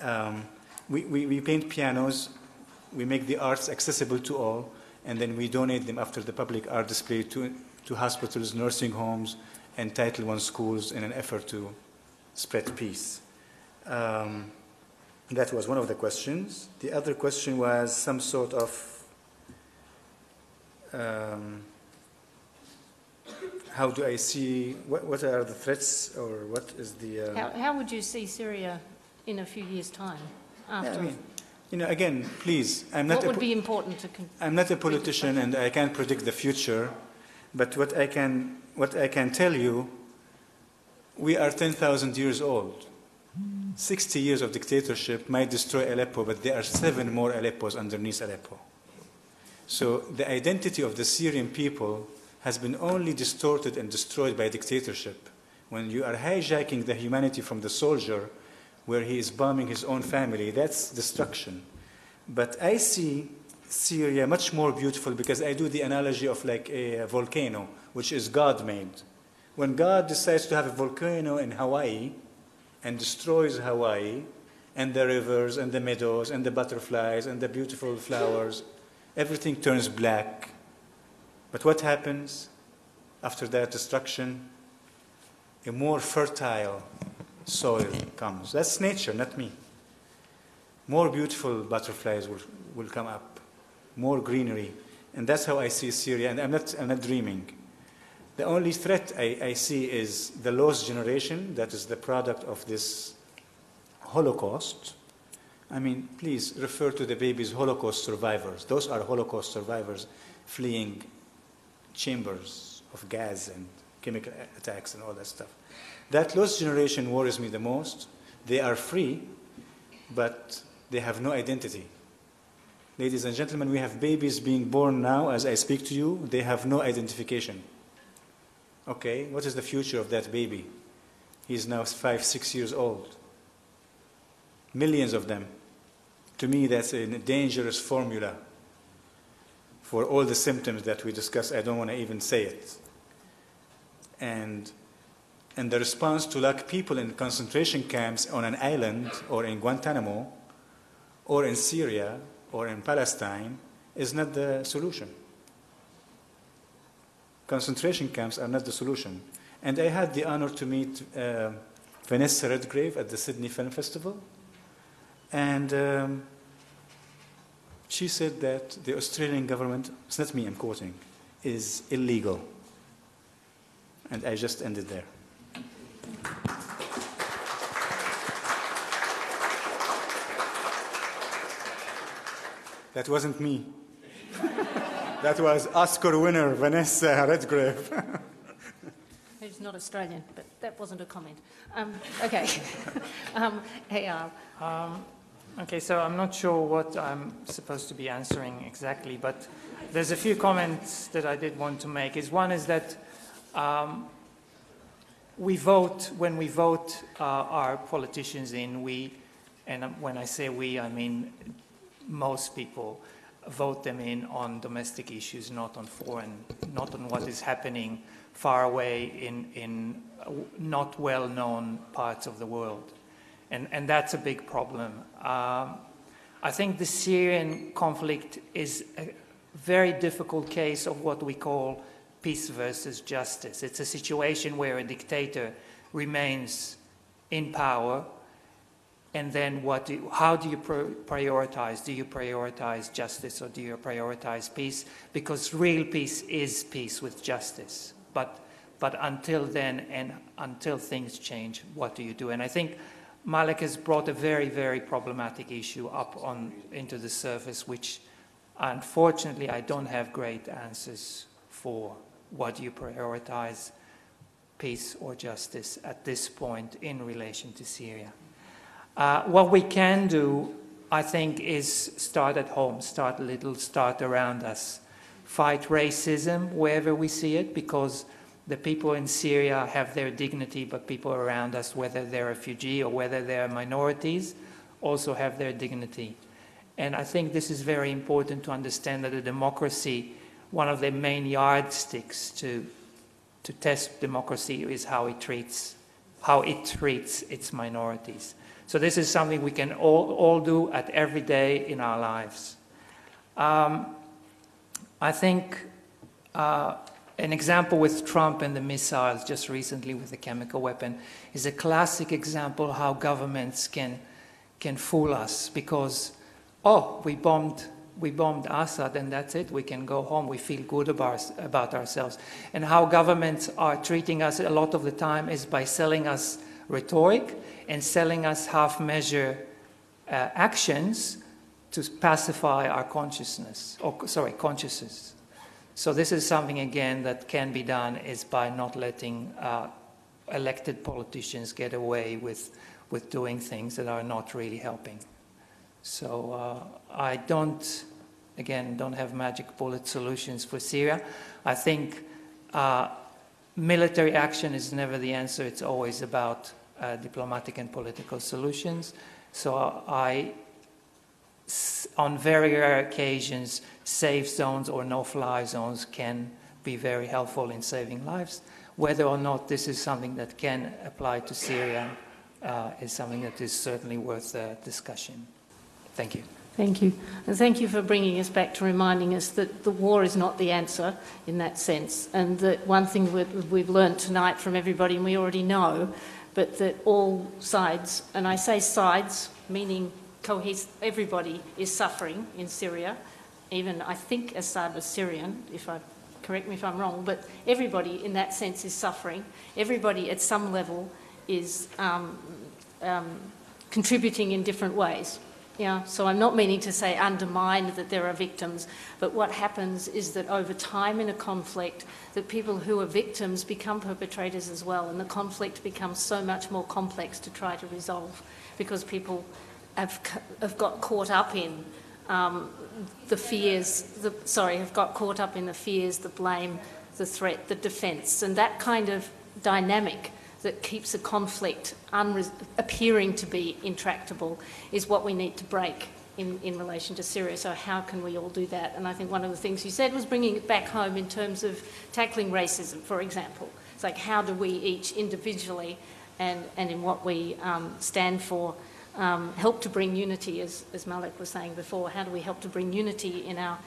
Um, we, we, we paint pianos, we make the arts accessible to all, and then we donate them after the public art display to, to hospitals, nursing homes, and Title I schools in an effort to spread peace. Um, that was one of the questions. The other question was some sort of um, how do I see what, what are the threats or what is the uh, How, how would you see Syria in a few years' time? after? Yeah, I mean, you know, again, please, I'm not what would be important to? I'm not a politician and I can't predict the future, but what I can, what I can tell you, we are 10,000 years old. 60 years of dictatorship might destroy Aleppo, but there are seven more Aleppos underneath Aleppo. So the identity of the Syrian people has been only distorted and destroyed by dictatorship. When you are hijacking the humanity from the soldier, where he is bombing his own family, that's destruction. But I see Syria much more beautiful because I do the analogy of like a volcano, which is God made. When God decides to have a volcano in Hawaii and destroys Hawaii and the rivers and the meadows and the butterflies and the beautiful flowers, everything turns black. But what happens? after that destruction, a more fertile soil comes. That's nature, not me. More beautiful butterflies will, will come up, more greenery. And that's how I see Syria, and I'm not, I'm not dreaming. The only threat I, I see is the lost generation that is the product of this Holocaust. I mean, please refer to the babies Holocaust survivors. Those are Holocaust survivors fleeing chambers of gas and chemical attacks and all that stuff. That lost generation worries me the most. They are free, but they have no identity. Ladies and gentlemen, we have babies being born now as I speak to you. They have no identification. Okay, what is the future of that baby? He's now five, six years old. Millions of them. To me, that's a dangerous formula for all the symptoms that we discuss. I don't want to even say it. And, and the response to lock people in concentration camps on an island or in Guantanamo or in Syria or in Palestine is not the solution. Concentration camps are not the solution. And I had the honor to meet uh, Vanessa Redgrave at the Sydney Film Festival. And um, she said that the Australian government, it's not me I'm quoting, is illegal. And I just ended there. That wasn't me. [LAUGHS] that was Oscar winner Vanessa Redgrave. [LAUGHS] Who's not Australian, but that wasn't a comment. Um, okay. [LAUGHS] um, hey, Um, okay, so I'm not sure what I'm supposed to be answering exactly, but there's a few comments that I did want to make. Is one is that um, we vote when we vote uh, our politicians in. We, and when I say we, I mean most people vote them in on domestic issues, not on foreign, not on what is happening far away in, in not well-known parts of the world. And, and that's a big problem. Um, I think the Syrian conflict is a very difficult case of what we call peace versus justice. It's a situation where a dictator remains in power and then what do you, how do you prioritize? Do you prioritize justice or do you prioritize peace? Because real peace is peace with justice. But, but until then and until things change, what do you do? And I think Malek has brought a very, very problematic issue up on, into the surface, which unfortunately I don't have great answers for. What you prioritize, peace or justice at this point in relation to Syria? Uh, what we can do, I think, is start at home, start little, start around us. Fight racism wherever we see it, because the people in Syria have their dignity, but people around us, whether they're refugee or whether they're minorities, also have their dignity. And I think this is very important to understand that a democracy, one of the main yardsticks to, to test democracy is how it treats, how it treats its minorities. So this is something we can all, all do at every day in our lives. Um, I think uh, an example with Trump and the missiles just recently with the chemical weapon is a classic example how governments can, can fool us because, oh, we bombed, we bombed Assad and that's it, we can go home, we feel good about, about ourselves. And how governments are treating us a lot of the time is by selling us rhetoric and selling us half measure uh, actions to pacify our consciousness, or sorry, consciousness. So this is something again that can be done is by not letting uh, elected politicians get away with with doing things that are not really helping. So uh, I don't, again, don't have magic bullet solutions for Syria. I think uh, military action is never the answer. It's always about uh, diplomatic and political solutions. So I, on very rare occasions, safe zones or no-fly zones can be very helpful in saving lives. Whether or not this is something that can apply to Syria uh, is something that is certainly worth uh, discussion. Thank you. Thank you. And thank you for bringing us back to reminding us that the war is not the answer in that sense. And that one thing we've, learned tonight from everybody, and we already know, but that all sides, and I say sides, meaning everybody is suffering in Syria. Even I think Assad was Syrian, if I correct me if I'm wrong, but everybody in that sense is suffering. Everybody at some level is um, um, contributing in different ways. Yeah, so I'm not meaning to say undermine that there are victims, but what happens is that over time in a conflict, that people who are victims become perpetrators as well, and the conflict becomes so much more complex to try to resolve because people have, have got caught up in um, the fears, the, sorry, have got caught up in the fears, the blame, the threat, the defence, and that kind of dynamic that keeps a conflict appearing to be intractable is what we need to break in, in relation to Syria. So, how can we all do that? And I think one of the things you said was bringing it back home in terms of tackling racism, for example. It's like, how do we each individually and, and in what we um, stand for um, help to bring unity, as, as Malek was saying before? How do we help to bring unity in our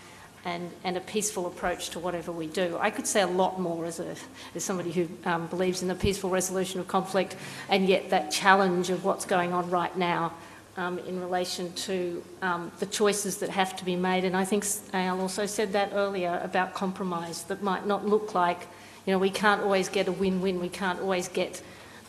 and, and a peaceful approach to whatever we do. I could say a lot more as, a, as somebody who um, believes in the peaceful resolution of conflict, and yet that challenge of what's going on right now um, in relation to um, the choices that have to be made. And I think Al also said that earlier about compromise that might not look like, you know, we can't always get a win win, we can't always get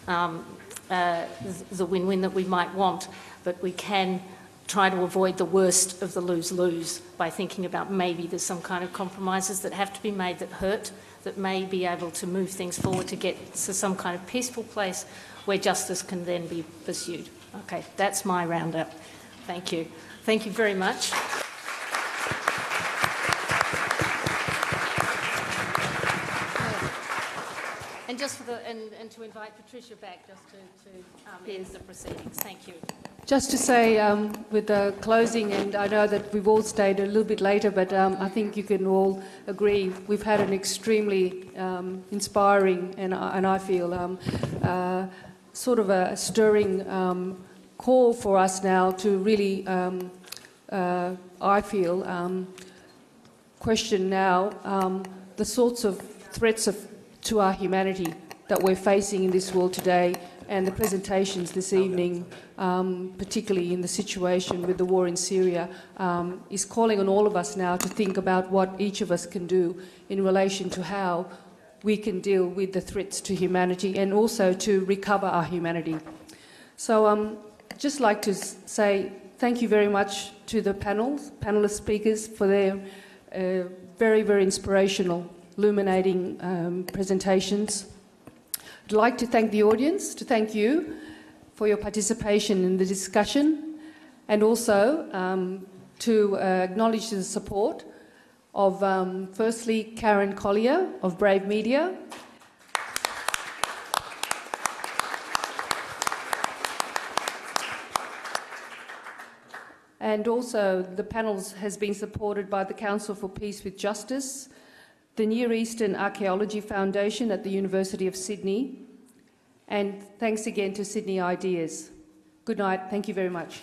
um, uh, the win win that we might want, but we can try to avoid the worst of the lose lose by thinking about maybe there's some kind of compromises that have to be made that hurt, that may be able to move things forward to get to some kind of peaceful place where justice can then be pursued. Okay, that's my roundup. Thank you. Thank you very much. And just for the and, and to invite Patricia back just to, to um, end the proceedings. Thank you. Just to say, um, with the closing, and I know that we've all stayed a little bit later, but um, I think you can all agree we've had an extremely um, inspiring and, and I feel um, uh, sort of a stirring um, call for us now to really, um, uh, I feel, question now the sorts of threats of, to our humanity that we're facing in this world today and the presentations this evening, um, particularly in the situation with the war in Syria, um, is calling on all of us now to think about what each of us can do in relation to how we can deal with the threats to humanity and also to recover our humanity. So, um, just like to say thank you very much to the panels, panelist speakers, for their uh, very, very inspirational, illuminating um, presentations. I'd like to thank the audience, to thank you for your participation in the discussion, and also um, to uh, acknowledge the support of, um, firstly, Karen Collier of Brave Media. And also, the panels has been supported by the Council for Peace with Justice, the Near Eastern Archaeology Foundation at the University of Sydney, and thanks again to Sydney Ideas. Good night. Thank you very much.